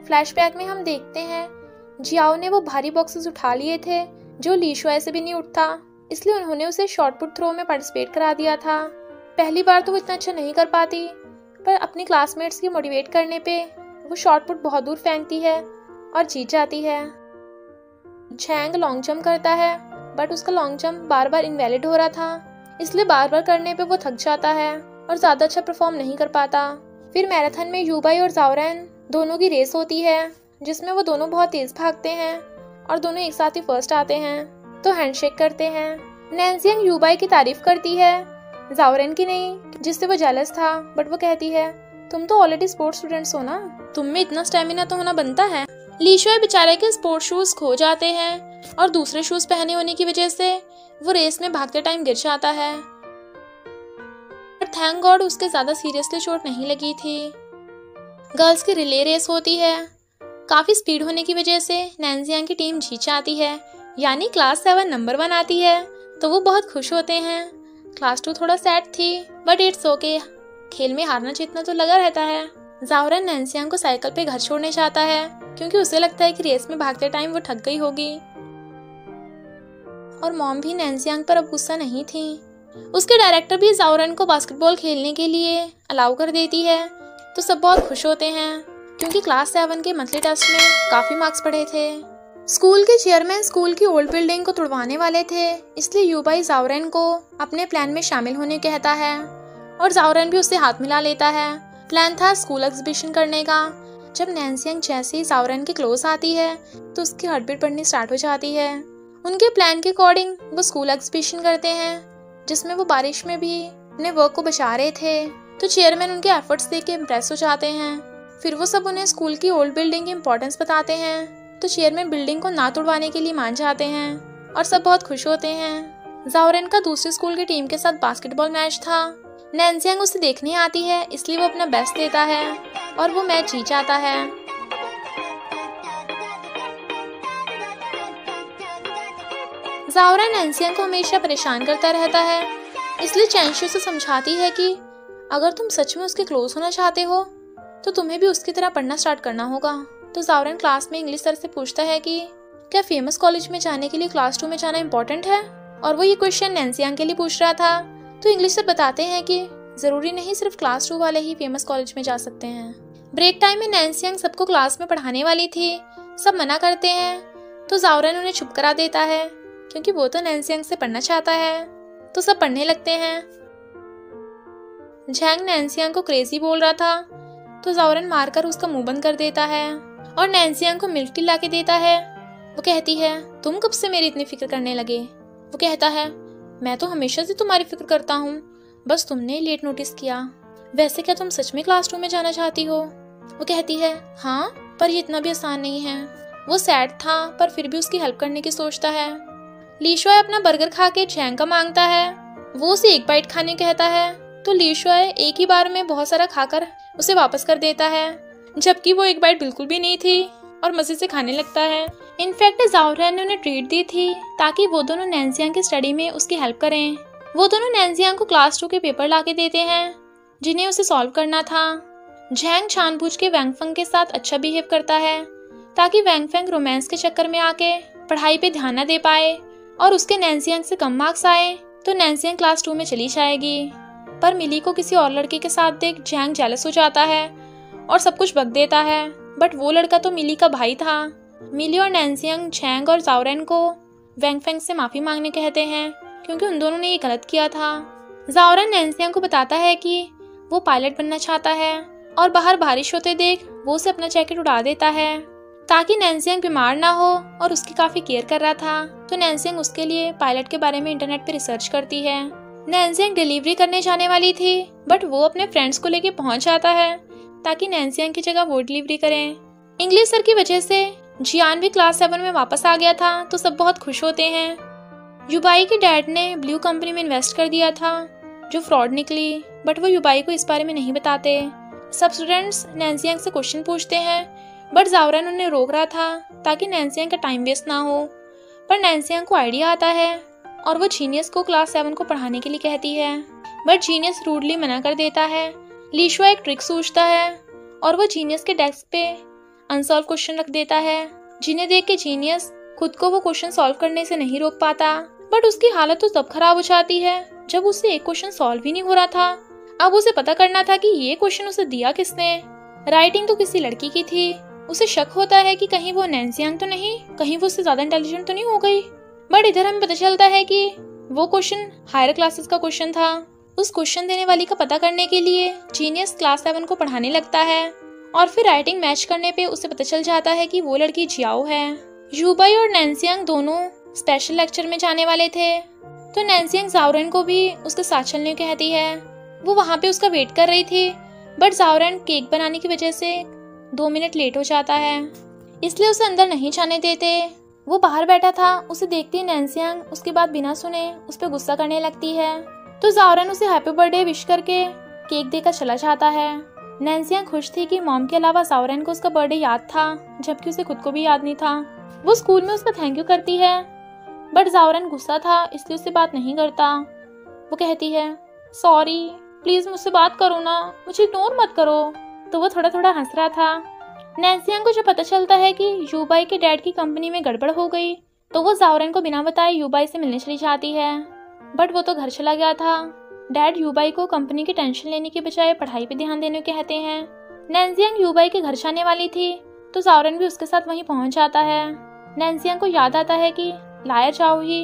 फ्लैशबैक में हम देखते हैं जियाओ ने वो भारी बॉक्सेस उठा लिए थे, जो लीशुआ से भी नहीं उठता। इसलिए उन्होंने उसे शॉर्ट पुट थ्रो में पार्टिसिपेट करा दिया था। पहली बार तो वो इतना अच्छा नहीं कर पाती, पर अपनी क्लासमेट्स की मोटिवेट करने पे वो शॉर्ट पुट बहुत दूर फेंकती है। और जीत जाती है। झैंग लॉन्ग जंप करता है बट उसका लॉन्ग जंप बार बार इनवैलिड हो रहा था। इसलिए बार बार करने पे वो थक जाता है और ज़्यादा अच्छा परफॉर्म नहीं कर पाता। फिर मैराथन में यूबाई और जावरन दोनों की रेस होती है, जिसमें वो दोनों बहुत तेज भागते हैं और दोनों एक साथ ही फ़र्स्ट आते हैं तो हैंडशेक करते हैं। नैन्सियंग यूबाई की तारीफ़ करती है जावरन की नहीं, जिससे वो जेलस था बट वो कहती है, तुम तो ऑलरेडी स्पोर्ट्स स्टूडेंट्स हो ना? तुम में इतना स्टेमिना तो होना बनता है? लीशुआ बेचारे के स्पोर्ट्स शूज़ खो जाते हैं और दूसरे शूज़ पहने होने की वजह से वो रेस में भागते टाइम गिर जाता है। थैंक गॉड उसके ज़्यादा सीरियसली चोट नहीं लगी थी। गर्ल्स की रिले रेस होती है। काफ़ी स्पीड होने की वजह से नैन्जियांग की टीम जीत जाती है। यानी क्लास सेवन नंबर वन आती है। तो वो बहुत खुश होते हैं। क्लास टू थोड़ा सैड थी बट इट्स ओके खेल में हारना जीतना तो लगा रहता है। जावरन नैन्सियांग को साइकिल पे घर छोड़ने चाहता है, क्योंकि उसे लगता है कि रेस में भागते टाइम वो ठग गई होगी। और मॉम भी नैन्सियांग पर अब गुस्सा नहीं थी। उसके डायरेक्टर भी जावरन को बास्केटबॉल खेलने के लिए अलाउ कर देती है तो सब बहुत खुश होते हैं, क्योंकि क्लास सेवन के मंथली टेस्ट में काफ़ी मार्क्स पड़े थे। स्कूल के चेयरमैन स्कूल की ओल्ड बिल्डिंग को तोड़वाने वाले थे, इसलिए यूबाई जावरन को अपने प्लान में शामिल होने कहता है, और जावरन भी उससे हाथ मिला लेता है। प्लान था स्कूल एग्जीबिशन करने का। जब नैन्सियंग जैसे ही जावरन के क्लोज आती है तो उसकी हार्ट बीट बढ़नी स्टार्ट हो जाती है। उनके प्लान के अकॉर्डिंग वो स्कूल एग्जीबिशन करते हैं, जिसमें वो बारिश में भी अपने वर्क को बचा रहे थे। तो चेयरमैन उनके एफर्ट्स देख के इम्प्रेस हो जाते हैं। फिर वो सब उन्हें स्कूल की ओल्ड बिल्डिंग की इम्पोर्टेंस बताते हैं। तो चेयरमैन बिल्डिंग को ना तोड़वाने के लिए मान जाते हैं और सब बहुत खुश होते हैं। जावरन का दूसरे स्कूल की टीम के साथ बास्केटबॉल मैच था। नैन्सियांग उसे देखने आती है, इसलिए वो अपना बेस्ट देता है, और वो मैच जीत जाता है। जावरा नैन्सियांग को हमेशा परेशान करता रहता है, इसलिए चैंशु से समझाती है कि अगर तुम सच में उसके क्लोज होना चाहते हो तो तुम्हें भी उसकी तरह पढ़ना स्टार्ट करना होगा। तो जावरन क्लास में इंग्लिश सर से पूछता है कि, क्या फ़ेमस कॉलेज में जाने के लिए क्लास टू में जाना इम्पोर्टेंट है? और वो ये क्वेश्चन नैन्सियांग के लिए पूछ रहा था तो इंग्लिश सर बताते हैं कि ज़रूरी नहीं सिर्फ़ क्लास टू वाले ही फ़ेमस कॉलेज में जा सकते हैं। ब्रेक टाइम में नैन्सियांग सबको क्लास में पढ़ाने वाली थी। सब मना करते हैं। तो जावरन उन्हें छुप करा देता है, क्योंकि वो तो नैन्सियांग से पढ़ना चाहता है। तो सब पढ़ने लगते हैं। झैंग नैन्सियांग को क्रेजी बोल रहा था तो जावरन मारकर उसका मुँह बंद कर देता है और नैन्सियांग को मिल्क टी ला के देता है। वो कहती है, तुम कब से मेरी इतनी फ़िक्र करने लगे? वो कहता है मैं तो हमेशा से तुम्हारी फ़िक्र करता हूँ। बस तुमने लेट नोटिस किया। वैसे क्या तुम सच में क्लास टू में जाना चाहती हो? वो कहती है हाँ पर ये इतना भी आसान नहीं है। वो सैड था, पर फिर भी उसकी हेल्प करने की सोचता है। लीशॉय अपना बर्गर खा के चैंग का माँगता है। वो उसे एक बाइट खाने कहता है। तो लीशॉय एक ही बार में बहुत सारा खाकर उसे वापस कर देता है। जबकि वो एक बाइट बिल्कुल भी नहीं थी और मज़े से खाने लगता है। इनफैक्ट जावरन ने उन्हें ट्रीट दी थी ताकि वो दोनों नैन्सियांग की स्टडी में उसकी हेल्प करें। वो दोनों नैन्सियांग को क्लास टू के पेपर ला के देते हैं, जिन्हें उसे सॉल्व करना था। झैंग छानबूझ के वैंगफंग के साथ अच्छा बिहेव करता है, ताकि वैंगफेंग रोमांस के चक्कर में आके पढ़ाई पे ध्यान न दे पाए और उसके नैन्सियांग से कम मार्क्स आए तो नैन्सियांग क्लास टू में चली जाएगी। पर मिली को किसी और लड़के के साथ देख जैंग जेलस हो जाता है और सब कुछ बक देता है, बट वो लड़का तो मिली का भाई था। मिली और नैन्सियांग झैंग और जाओरेन को वैंग फेंग से माफ़ी मांगने कहते हैं, क्योंकि उन दोनों ने ये गलत किया था। जाओरेन नैन्सियांग को बताता है कि वो पायलट बनना चाहता है और बाहर बारिश होते देख वो उसे अपना जैकेट उड़ा देता है। ताकि नैन्सियांग बीमार ना हो और उसकी काफ़ी केयर कर रहा था तो नैन्सियांग उसके लिए पायलट के बारे में इंटरनेट पर रिसर्च करती है। नैन्सियांग डिलीवरी करने जाने वाली थी बट वो अपने फ्रेंड्स को लेके पहुँच जाता है, ताकि नैन्सियांग की जगह वो डिलीवरी करें। इंग्लिश सर की वजह से जियान भी क्लास सेवन में वापस आ गया था तो सब बहुत खुश होते हैं। युबाई के डैड ने ब्लू कंपनी में इन्वेस्ट कर दिया था, जो फ्रॉड निकली, बट वो युबाई को इस बारे में नहीं बताते। सब स्टूडेंट्स नैन्सियांग से क्वेश्चन पूछते हैं बट जावरन उन्हें रोक रहा था, ताकि नैन्सियांग का टाइम वेस्ट ना हो। पर नैन्सियांग को आइडिया आता है, और वो जीनियस को क्लास सेवन को पढ़ाने के लिए कहती है। बट जीनियस रूडली मना कर देता है लीशवा एक ट्रिक सोचता है, और वो जीनियस के डेस्क पे अनसॉल्व क्वेश्चन रख देता है। जिन्हें देख के जीनियस खुद को वो क्वेश्चन सॉल्व करने से नहीं रोक पाता। बट उसकी हालत तो तब खराब हो जाती है, जब उसे एक क्वेश्चन सॉल्व ही नहीं हो रहा था। अब उसे पता करना था कि ये क्वेश्चन उसे दिया किसने? राइटिंग तो किसी लड़की की थी। उसे शक होता है कि कहीं वो नैन्सियांग तो नहीं, कहीं वो उससे ज़्यादा इंटेलिजेंट तो नहीं हो गई। बट इधर हमें पता चलता है कि वो क्वेश्चन हायर क्लासेस का क्वेश्चन था। उस क्वेश्चन देने वाली का पता करने के लिए जीनियस क्लास सेवन को पढ़ाने लगता है। और फिर राइटिंग मैच करने पे उसे पता चल जाता है कि वो लड़की जियाओ है। यूबाई और नैन्सियांग दोनों स्पेशल लेक्चर में जाने वाले थे। तो नैन्सियांग जावरन को भी उसके साथ चलने कहती है। वो वहाँ पे उसका वेट कर रही थी बट जावरन केक बनाने की वजह से दो मिनट लेट हो जाता है। इसलिए उसे अंदर नहीं जाने देते। वो बाहर बैठा था, उसे देखते ही नैन्सियांग उसकी बात बिना सुने उस पर गुस्सा करने लगती है। तो जावरन उसे हैप्पी बर्थडे विश करके केक देकर चला जाता है। नैन्सियांग खुश थी कि मॉम के अलावा जावरन को उसका बर्थडे याद था, जबकि उसे खुद को भी याद नहीं था। वो स्कूल में उसका थैंक यू करती है। बट जावरन गुस्सा था, इसलिए उससे बात नहीं करता। वो कहती है सॉरी प्लीज़ मुझसे बात करो ना, मुझे इग्नोर मत करो। तो वो थोड़ा थोड़ा हंस रहा था। नैन्सियांग को जब पता चलता है कि यूबाई के डैड की कंपनी में गड़बड़ हो गई तो वो जावरन को बिना बताए यूबाई से मिलने चली जाती है। बट वो तो घर चला गया था। डैड यूबाई को कंपनी की टेंशन लेने के बजाय पढ़ाई पे ध्यान देने को कहते हैं। नैन्सियांग यूबाई के घर जाने वाली थी तो जावरन भी उसके साथ वहीं पहुँच जाता है। नैन्सियांग को याद आता है कि लायर चाओ ही,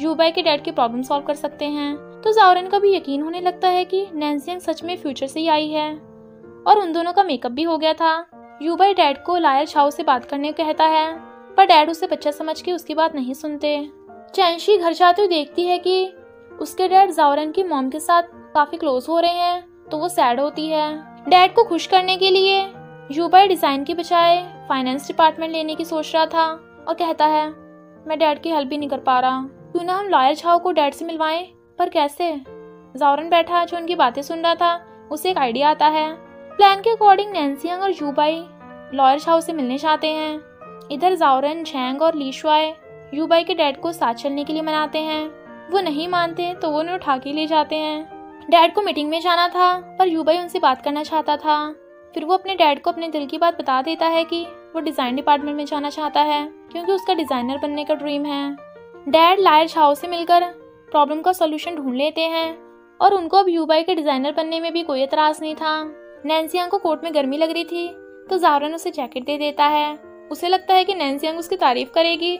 यूबाई के डैड की प्रॉब्लम सॉल्व कर सकते हैं। तो जावरन का भी यकीन होने लगता है कि नैन्सियांग सच में फ्यूचर से ही आई है। और उन दोनों का मेकअप भी हो गया था। यूबाई डैड को लायर छाओ से बात करने कहता है, पर डैड उसे बच्चा समझ के उसकी बात नहीं सुनते। चैंशी घर जाते हुए देखती है कि उसके डैड जावरन की मॉम के साथ काफ़ी क्लोज हो रहे हैं तो वो सैड होती है। डैड को खुश करने के लिए यूबाई डिज़ाइन के बजाय फाइनेंस डिपार्टमेंट लेने की सोच रहा था और कहता है, मैं डैड की हेल्प भी नहीं कर पा रहा। क्यों ना हम लॉयर छाओ को डैड से मिलवाएँ? पर कैसे? जावरन बैठा जो उनकी बातें सुन रहा था, उसे एक आइडिया आता है। प्लान के अकॉर्डिंग नैन्सियांग और यूबाई लॉयर शाह से मिलने चाहते हैं। इधर जावरन झैंग और लीशवाई यूबाई के डैड को साथ चलने के लिए मनाते हैं। वो नहीं मानते तो वो उन्हें उठा के ले जाते हैं। डैड को मीटिंग में जाना था, पर यूबाई उनसे बात करना चाहता था। फिर वो अपने डैड को अपने दिल की बात बता देता है कि वो डिज़ाइन डिपार्टमेंट में जाना चाहता है, क्योंकि उसका डिज़ाइनर बनने का ड्रीम है। डैड लायर छाओ से मिलकर प्रॉब्लम का सोल्यूशन ढूंढ लेते हैं, और उनको अब यूबाई के डिज़ाइनर बनने में भी कोई एतराज़ नहीं था। नैन्सियांग को कोट में गर्मी लग रही थी तो जावरन उसे जैकेट दे देता है। उसे लगता है कि नैन्सियांग उसकी तारीफ़ करेगी,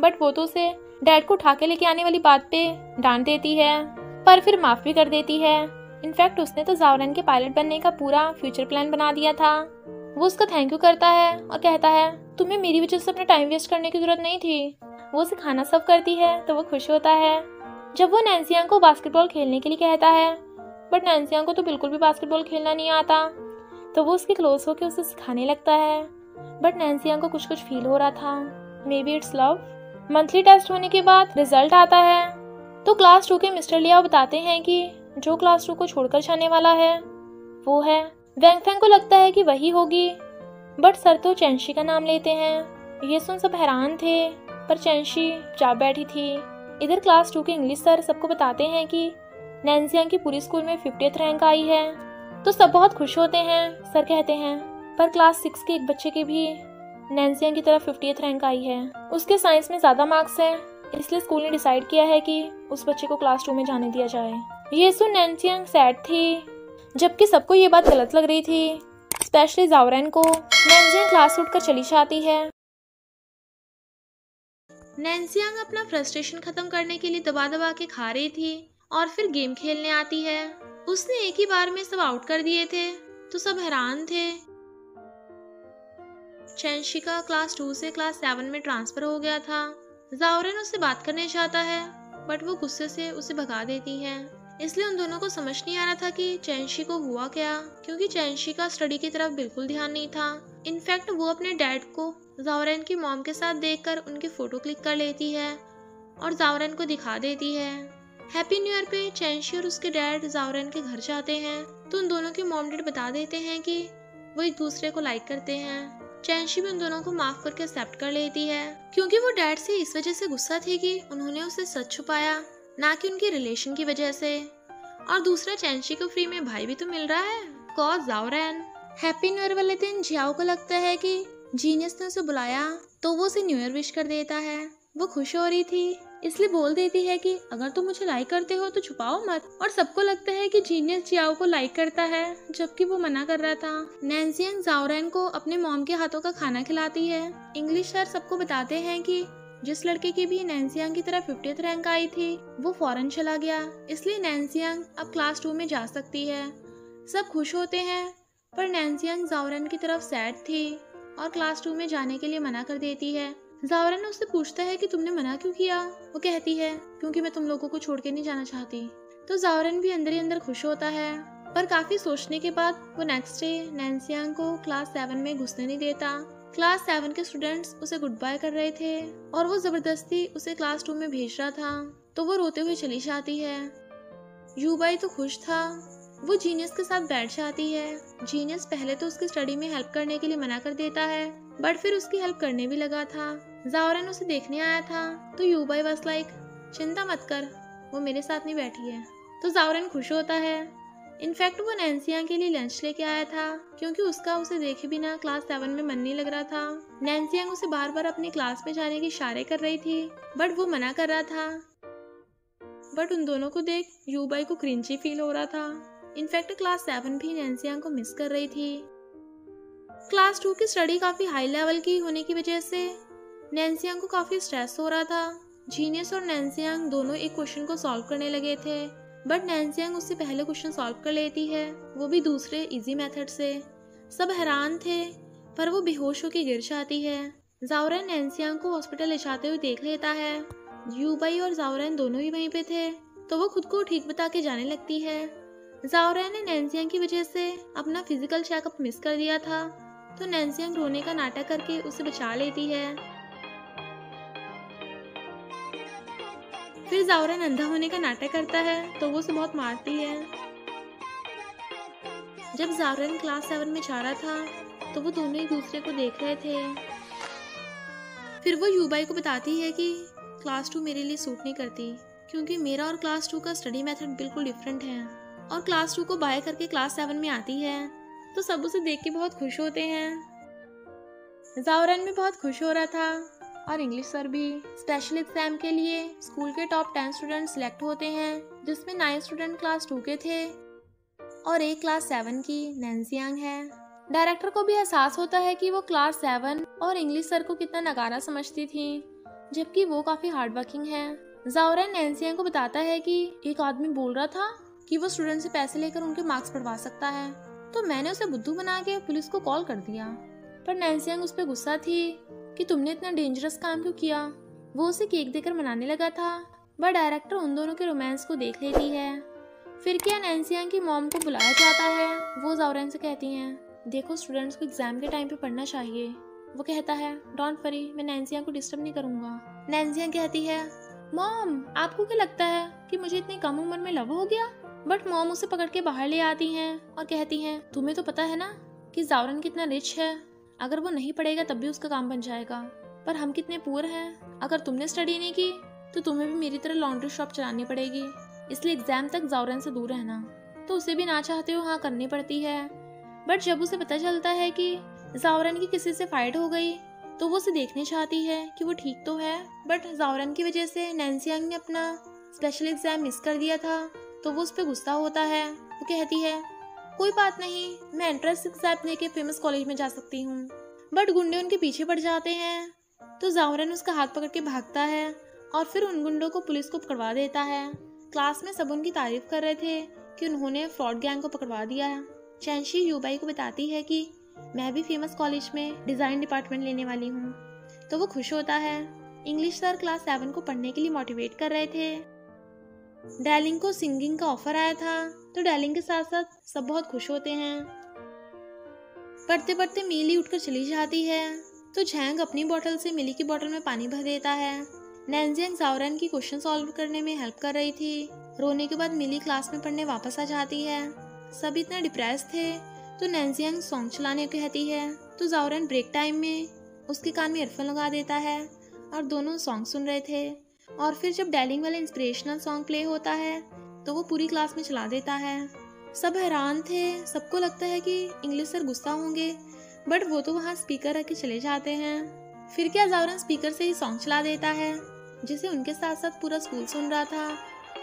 बट वो तो उसे डैड को उठा के लेके आने वाली बात पे डांट देती है, पर फिर माफ़ भी कर देती है। इनफैक्ट उसने तो जावरन के पायलट बनने का पूरा फ्यूचर प्लान बना दिया था। वो उसका थैंक यू करता है और कहता है, तुम्हें मेरी वजह से अपना टाइम वेस्ट करने की ज़रूरत नहीं थी। वो उसे खाना सर्व करती है तो वो खुश होता है। जब वो नैन्सिया को बास्केटबॉल खेलने के लिए कहता है बट नैन्सिया को तो बिल्कुल भी बास्केटबॉल खेलना नहीं आता तो वो उसके क्लोज होकर उसे सिखाने लगता है। बट नैन्सियांग को कुछ कुछ फील हो रहा था। Maybe it's love monthly test होने के बाद रिज़ल्ट आता है। तो क्लास टू के मिस्टर लिया बताते हैं कि जो क्लास टू को छोड़कर जाने वाला है, वो है। वेंगफेंग को लगता है कि वही होगी। बट सर तो चैंशी का नाम लेते हैं। ये सुन सब हैरान थे, पर चैंशी जा बैठी थी। इधर क्लास टू के इंग्लिश सर सबको बताते हैं कि नैन्सियांग की पूरी स्कूल में फिफ्टियथ रैंक आई है। तो सब बहुत खुश होते हैं, सर कहते हैं। पर क्लास सिक्स के एक बच्चे की भी नैन्सिया की तरफ़ फिफ्टी रैंक आई है। उसके साइंस में ज़्यादा मार्क्स हैं, इसलिए स्कूल ने डिसाइड किया है कि उस बच्चे को क्लास टू में जाने दिया जाए। ये सुन नैन्सियांग सैड थी, जबकि सबको ये बात गलत लग रही थी स्पेशली जावरन को। नैन्सियांग क्लास उठकर चली जाती है। नैन्सियांग अपना फ्रस्ट्रेशन खत्म करने के लिए दबा दबा के खा रही थी और फिर गेम खेलने आती है। उसने एक ही बार में सब आउट कर दिए थे तो सब हैरान थे। चैनशिका क्लास टू से क्लास सेवन में ट्रांसफ़र हो गया था। जावरन उससे बात करने चाहता है, बट वो गुस्से से उसे भगा देती है। इसलिए उन दोनों को समझ नहीं आ रहा था कि चैनशी को हुआ क्या, क्योंकि चैनशी का स्टडी की तरफ़ बिल्कुल ध्यान नहीं था। इनफैक्ट वो अपने डैड को जावरन की मॉम के साथ देखकर उनकी फ़ोटो क्लिक कर लेती है और जावरन को दिखा देती है। हैप्पी न्यू ईयर पे चैनशी और उसके डैड जावरन के घर जाते हैं तो उन दोनों के मॉम डैड बता देते हैं कि वो एक दूसरे को लाइक करते हैं। चैनशी भी उन दोनों को माफ़ करके एक्सेप्ट कर लेती है। क्योंकि वो डैड से इस वजह से गुस्सा थी कि उन्होंने उसे सच छुपाया, ना कि उनकी रिलेशन की वजह से। और दूसरा चैंशी को फ्री में भाई भी तो मिल रहा है कॉज जाओरैन हैप्पी न्यू ईयर वाले दिन जियाओ को लगता है कि जीनियस ने उसे बुलाया तो वो उसे न्यू ईयर विश कर देता है। वो खुश हो रही थी, इसलिए बोल देती है कि अगर तुम मुझे लाइक करते हो तो छुपाओ मत। और सबको लगता है कि जीनियस जियाओ को लाइक करता है, जबकि वो मना कर रहा था। नैन्सियन जाओरैन को अपने मॉम के हाथों का खाना खिलाती है। इंग्लिश सर सबको बताते हैं कि जिस लड़के की भी नैन्सियांग की तरह फिफ्टी रैंक आई थी, वो फॉरन चला गया। इसलिए नैन्सियांग अब क्लास टू में जा सकती है। सब खुश होते हैं, पर नैन्सियांग जावरन की तरफ़ सैड थी और क्लास टू में जाने के लिए मना कर देती है। जावरन उससे पूछता है कि तुमने मना क्यों किया? वो कहती है, क्योंकि मैं तुम लोगों को छोड़ के नहीं जाना चाहती। तो जावरन भी अंदर ही अंदर खुश होता है, पर काफ़ी सोचने के बाद वो नेक्स्ट डे नैन्सियांग को क्लास सेवन में घुसने नहीं देता। क्लास सेवन के स्टूडेंट्स उसे गुड बाय कर रहे थे और वो ज़बरदस्ती उसे क्लास टू में भेज रहा था। तो वो रोते हुए चली जाती है। यूबाई तो खुश था वो जीनियस के साथ बैठ जाती है। जीनियस पहले तो उसकी स्टडी में हेल्प करने के लिए मना कर देता है बट फिर उसकी हेल्प करने भी लगा था। जावरन उसे देखने आया था तो यूबाई बस लाइक चिंता मत कर, वो मेरे साथ नहीं बैठी है। तो जावरन खुश होता है। इनफैक्ट वो नैन्सिया के लिए लंच लेके आया था, क्योंकि उसका उसे देखे बिना क्लास सेवन में मन नहीं लग रहा था। नैन्सियांग उसे बार बार अपनी क्लास में जाने के इशारे कर रही थी बट वो मना कर रहा था। बट उन दोनों को देख यूबाई को क्रिंची फील हो रहा था। इनफैक्ट क्लास सेवन भी नैन्सियांग को मिस कर रही थी। क्लास टू की स्टडी काफ़ी हाई लेवल की होने की वजह से नैन्सियांग को काफ़ी स्ट्रेस हो रहा था। जीनियस और नैन्सियांग दोनों एक क्वेश्चन को सॉल्व करने लगे थे बट नैन्सियांग उससे पहले क्वेश्चन सॉल्व कर लेती है, वो भी दूसरे इजी मेथड से। सब हैरान थे, पर वो बेहोश होकर गिर जाती है। जावरन नैन्सियांग को हॉस्पिटल ले जाते हुए देख लेता है। यूबाई और जावरन दोनों ही वहीं पे थे तो वो खुद को ठीक बता के जाने लगती है। जावरन ने नैन्सियांग की वजह से अपना फ़िज़िकल चेकअप मिस कर दिया था। तो नैन्सियांग रोने का नाटक करके उसे बचा लेती है। फिर जावरन अंधा होने का नाटक करता है तो वो उसे बहुत मारती है। जब जावरन क्लास सेवन में जा रहा था तो वो दोनों एक दूसरे को देख रहे थे। फिर वो यूबाई को बताती है कि क्लास टू मेरे लिए सूट नहीं करती, क्योंकि मेरा और क्लास टू का स्टडी मेथड बिल्कुल डिफरेंट है। और क्लास टू को बाय करके क्लास सेवन में आती है। तो सब उसे देख के बहुत खुश होते हैं। जावरन भी बहुत खुश हो रहा था। और इंग्लिश सर भी। स्पेशल एग्ज़ाम के लिए स्कूल के टॉप टेन स्टूडेंट सिलेक्ट होते हैं, जिसमें नाइन स्टूडेंट क्लास टू के थे। और एक क्लास सेवन की नैन्सियांग है। डायरेक्टर को भी एहसास होता है कि वो क्लास सेवन और इंग्लिश सर को कितना नकारा समझती थी, जबकि वो काफ़ी हार्ड वर्किंग है जावरन नैन्सियांग को बताता है कि एक आदमी बोल रहा था कि वो स्टूडेंट से पैसे लेकर उनके मार्क्स पढ़वा सकता है। तो मैंने उसे बुद्धू बना के पुलिस को कॉल कर दिया। पर नैन्सियांग उस पर गुस्सा थी कि तुमने इतना डेंजरस काम क्यों किया? वो उसे केक देकर मनाने लगा था। बट डायरेक्टर उन दोनों के रोमांस को देख लेती है। फिर क्या नैन्सियांग की मॉम को बुलाया जाता है? वो जावरन से कहती हैं, देखो स्टूडेंट्स को एग्ज़ाम के टाइम पे पढ़ना चाहिए। वो कहता है डोंट वरी मैं नैन्सियांग को डिस्टर्ब नहीं करूँगा। नैन्सियांग कहती है मॉम आपको क्या लगता है कि मुझे इतनी कम उम्र में लव हो गया? बट मॉम उसे पकड़ के बाहर ले आती हैं और कहती हैं, तुम्हें तो पता है ना कि जावरन कितना रिच है। अगर वो नहीं पढ़ेगा तब भी उसका काम बन जाएगा। पर हम कितने पुअर हैं। अगर तुमने स्टडी नहीं की तो तुम्हें भी मेरी तरह लॉन्ड्री शॉप चलानी पड़ेगी। इसलिए एग्ज़ाम तक जावरन से दूर रहना। तो उसे भी ना चाहते हो हाँ करनी पड़ती है। बट जब उसे पता चलता है कि जावरन की किसी से फाइट हो गई तो वो उसे देखने चाहती है कि वो ठीक तो है। बट जावरन की वजह से नैन्सी ने अपना स्पेशल एग्ज़ाम मिस कर दिया था। तो वो उस पर गुस्सा होता है, वो कहती है, कोई बात नहीं, मैं एंट्रेंस एग्ज़ाम दे के फ़ेमस कॉलेज में जा सकती हूँ। बट गुंडे उनके पीछे पड़ जाते हैं। तो जावरन उसका हाथ पकड़ के भागता है और फिर उन गुंडों को पुलिस को पकड़वा देता है। क्लास में सब उनकी तारीफ़ कर रहे थे कि उन्होंने फ्रॉड गैंग को पकड़वा दिया। चैंशी यूबाई को बताती है कि मैं भी फ़ेमस कॉलेज में डिज़ाइन डिपार्टमेंट लेने वाली हूँ। तो वो खुश होता है। इंग्लिश सर क्लास सेवन को पढ़ने के लिए मोटिवेट कर रहे थे। डैलिंग को सिंगिंग का ऑफ़र आया था तो डैलिंग के साथ साथ सब बहुत खुश होते हैं। पढ़ते पढ़ते मीली उठकर चली जाती है तो झैंग अपनी बोतल से मिली की बोतल में पानी भर देता है। नैन्जियंग जावरन की क्वेश्चन सॉल्व करने में हेल्प कर रही थी। रोने के बाद मिली क्लास में पढ़ने वापस आ जाती है। सब इतना डिप्रेस थे तो नैन्जियंग सॉन्ग चलाने कहती है तो जावरन ब्रेक टाइम में उसके कान में ईयरफोन लगा देता है और दोनों सॉन्ग सुन रहे थे। और फिर जब डैलिंग वाला इंस्पिरेशनल सॉन्ग प्ले होता है तो वो पूरी क्लास में चला देता है। सब हैरान थे, सबको लगता है कि इंग्लिश सर गुस्सा होंगे बट वो तो वहाँ स्पीकर रख के चले जाते हैं। फिर क्या जावरन स्पीकर से ही सॉन्ग चला देता है, जिसे उनके साथ साथ पूरा स्कूल सुन रहा था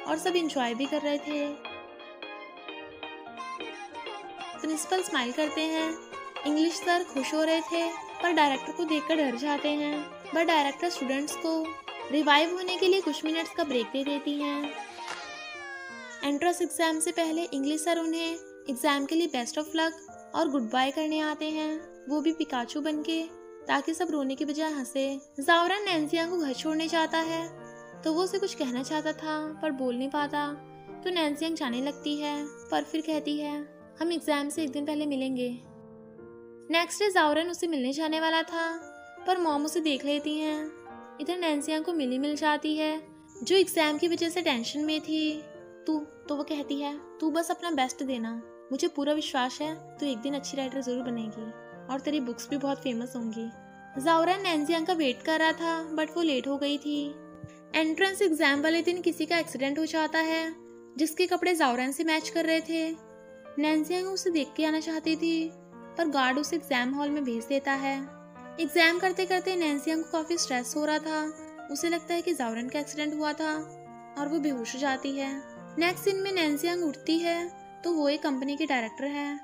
और सब इंजॉय भी कर रहे थे। प्रिंसिपल स्माइल करते हैं। इंग्लिश सर खुश हो रहे थे, पर डायरेक्टर को देखकर डर जाते हैं। बट डायरेक्टर स्टूडेंट्स को रिवाइव होने के लिए कुछ मिनट्स का ब्रेक दे देती हैं। एंट्रेंस एग्ज़ाम से पहले इंग्लिश सर उन्हें एग्ज़ाम के लिए बेस्ट ऑफ़ लक और गुड बाय करने आते हैं। वो भी पिकाचू बन के ताकि सब रोने के बजाय हंसे। जावरा नैन्सिया को घर छोड़ने जाता है। तो वो उसे कुछ कहना चाहता था, पर बोल नहीं पाता। तो नैन्सियांग जाने लगती है, पर फिर कहती है, हम एग्ज़ाम से एक दिन पहले मिलेंगे। नेक्स्ट डे जावरन उसे मिलने जाने वाला था, पर मॉम उसे देख लेती हैं। इधर नैन्सियांग को मिली मिल जाती है, जो एग्ज़ाम की वजह से टेंशन में थी। तू तो वो कहती है, तू बस अपना बेस्ट देना। मुझे पूरा विश्वास है, तू एक दिन अच्छी राइटर ज़रूर बनेगी, और तेरी बुक्स भी बहुत फ़ेमस होंगी। जावरा नैन्जियांग का वेट कर रहा था बट वो लेट हो गई थी। एंट्रेंस एग्ज़ाम वाले दिन किसी का एक्सीडेंट हो जाता है, जिसके कपड़े जावरन से मैच कर रहे थे। नैन्जियांग उसे देख के आना चाहती थी, पर गार्ड उसे एग्ज़ाम हॉल में भेज देता है। एग्ज़ाम करते करते नैन्सियांग को काफ़ी स्ट्रेस हो रहा था। उसे लगता है कि जावरन का एक्सीडेंट हुआ था और वो बेहोश हो जाती है। नेक्स्ट दिन में नैन्सियांग उठती है तो वो एक कंपनी के डायरेक्टर है।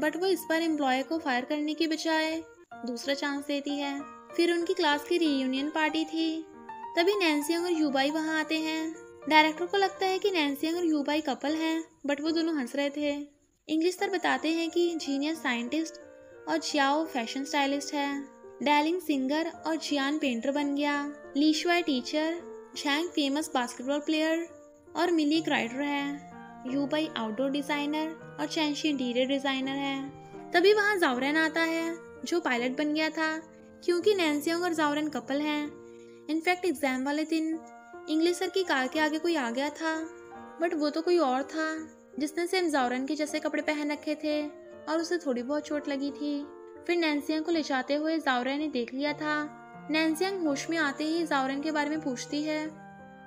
बट वो इस बार एम्प्लॉय को फायर करने की बजाय दूसरा चांस देती है। फिर उनकी क्लास की रीयूनियन पार्टी थी। तभी नैन्सियांग और यूबाई वहाँ आते हैं। डायरेक्टर को लगता है कि नैन्सियांग और यूबाई कपल हैं बट वो दोनों हंस रहे थे। इंग्लिश सर बताते हैं कि जीनियस साइंटिस्ट और जियाओ फ़ैशन स्टाइलिस्ट है। डैलिंग सिंगर और जियान पेंटर बन गया। लीशवा teacher, Zhang famous basketball player और मिली एक राइटर है। यूबाई आउटडोर डिज़ाइनर और चैंशी इंटीरियर डिज़ाइनर है। तभी वहाँ जावरन आता है, जो पायलट बन गया था, क्योंकि नैन्सियोंग और जावरन कपल हैं। इनफैक्ट एग्ज़ाम वाले दिन इंग्लिश सर की कार के आगे कोई आ गया था, बट वो तो कोई और था, जिसने सेम जावरन के जैसे कपड़े पहन रखे थे और उसे थोड़ी बहुत चोट लगी थी। फिर नैन्सियांग को ले जाते हुए जावरन ने देख लिया था। नैन्सियांग होश में आते ही जावरन के बारे में पूछती है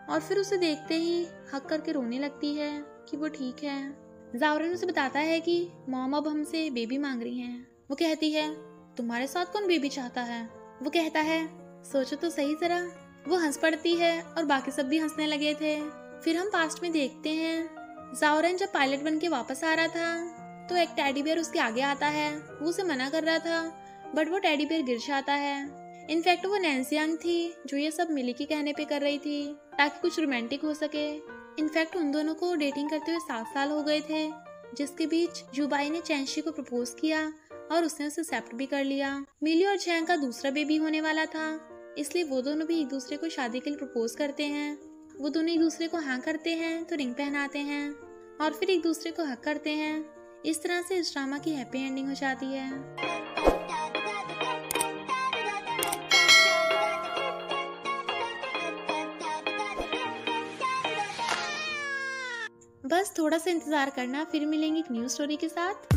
और फिर उसे देखते ही हक करके रोने लगती है कि वो ठीक है। जावरन उसे बताता है कि मॉम अब हमसे बेबी मांग रही हैं। वो कहती है, तुम्हारे साथ कौन बेबी चाहता है? वो कहता है, सोचो तो सही जरा। वो हंस पड़ती है और बाकी सब भी हंसने लगे थे। फिर हम पास्ट में देखते हैं। जावरन जब पायलट बन के वापस आ रहा था तो एक टेडी बियर उसके आगे आता है। वो उसे मना कर रहा था बट वो टेडी बियर गिर जाता है। इनफैक्ट वो नैन्सियांग थी, जो ये सब मिली के कहने पे कर रही थी, ताकि कुछ रोमांटिक हो सके। इनफैक्ट उन दोनों को डेटिंग करते हुए सात साल हो गए थे, जिसके बीच जुबाई ने चैंशी को प्रपोज किया और उसने उसे एक्सेप्ट भी कर लिया। मिली और चैंग का दूसरा बेबी होने वाला था, इसलिए वो दोनों भी एक दूसरे को शादी के लिए प्रपोज करते हैं। वो दोनों एक दूसरे को हाँ करते हैं तो रिंग पहनाते हैं, और फिर एक दूसरे को हक करते हैं। इस तरह से इस ड्रामा की हैप्पी एंडिंग हो जाती है। बस थोड़ा सा इंतज़ार करना, फिर मिलेंगे एक न्यू स्टोरी के साथ।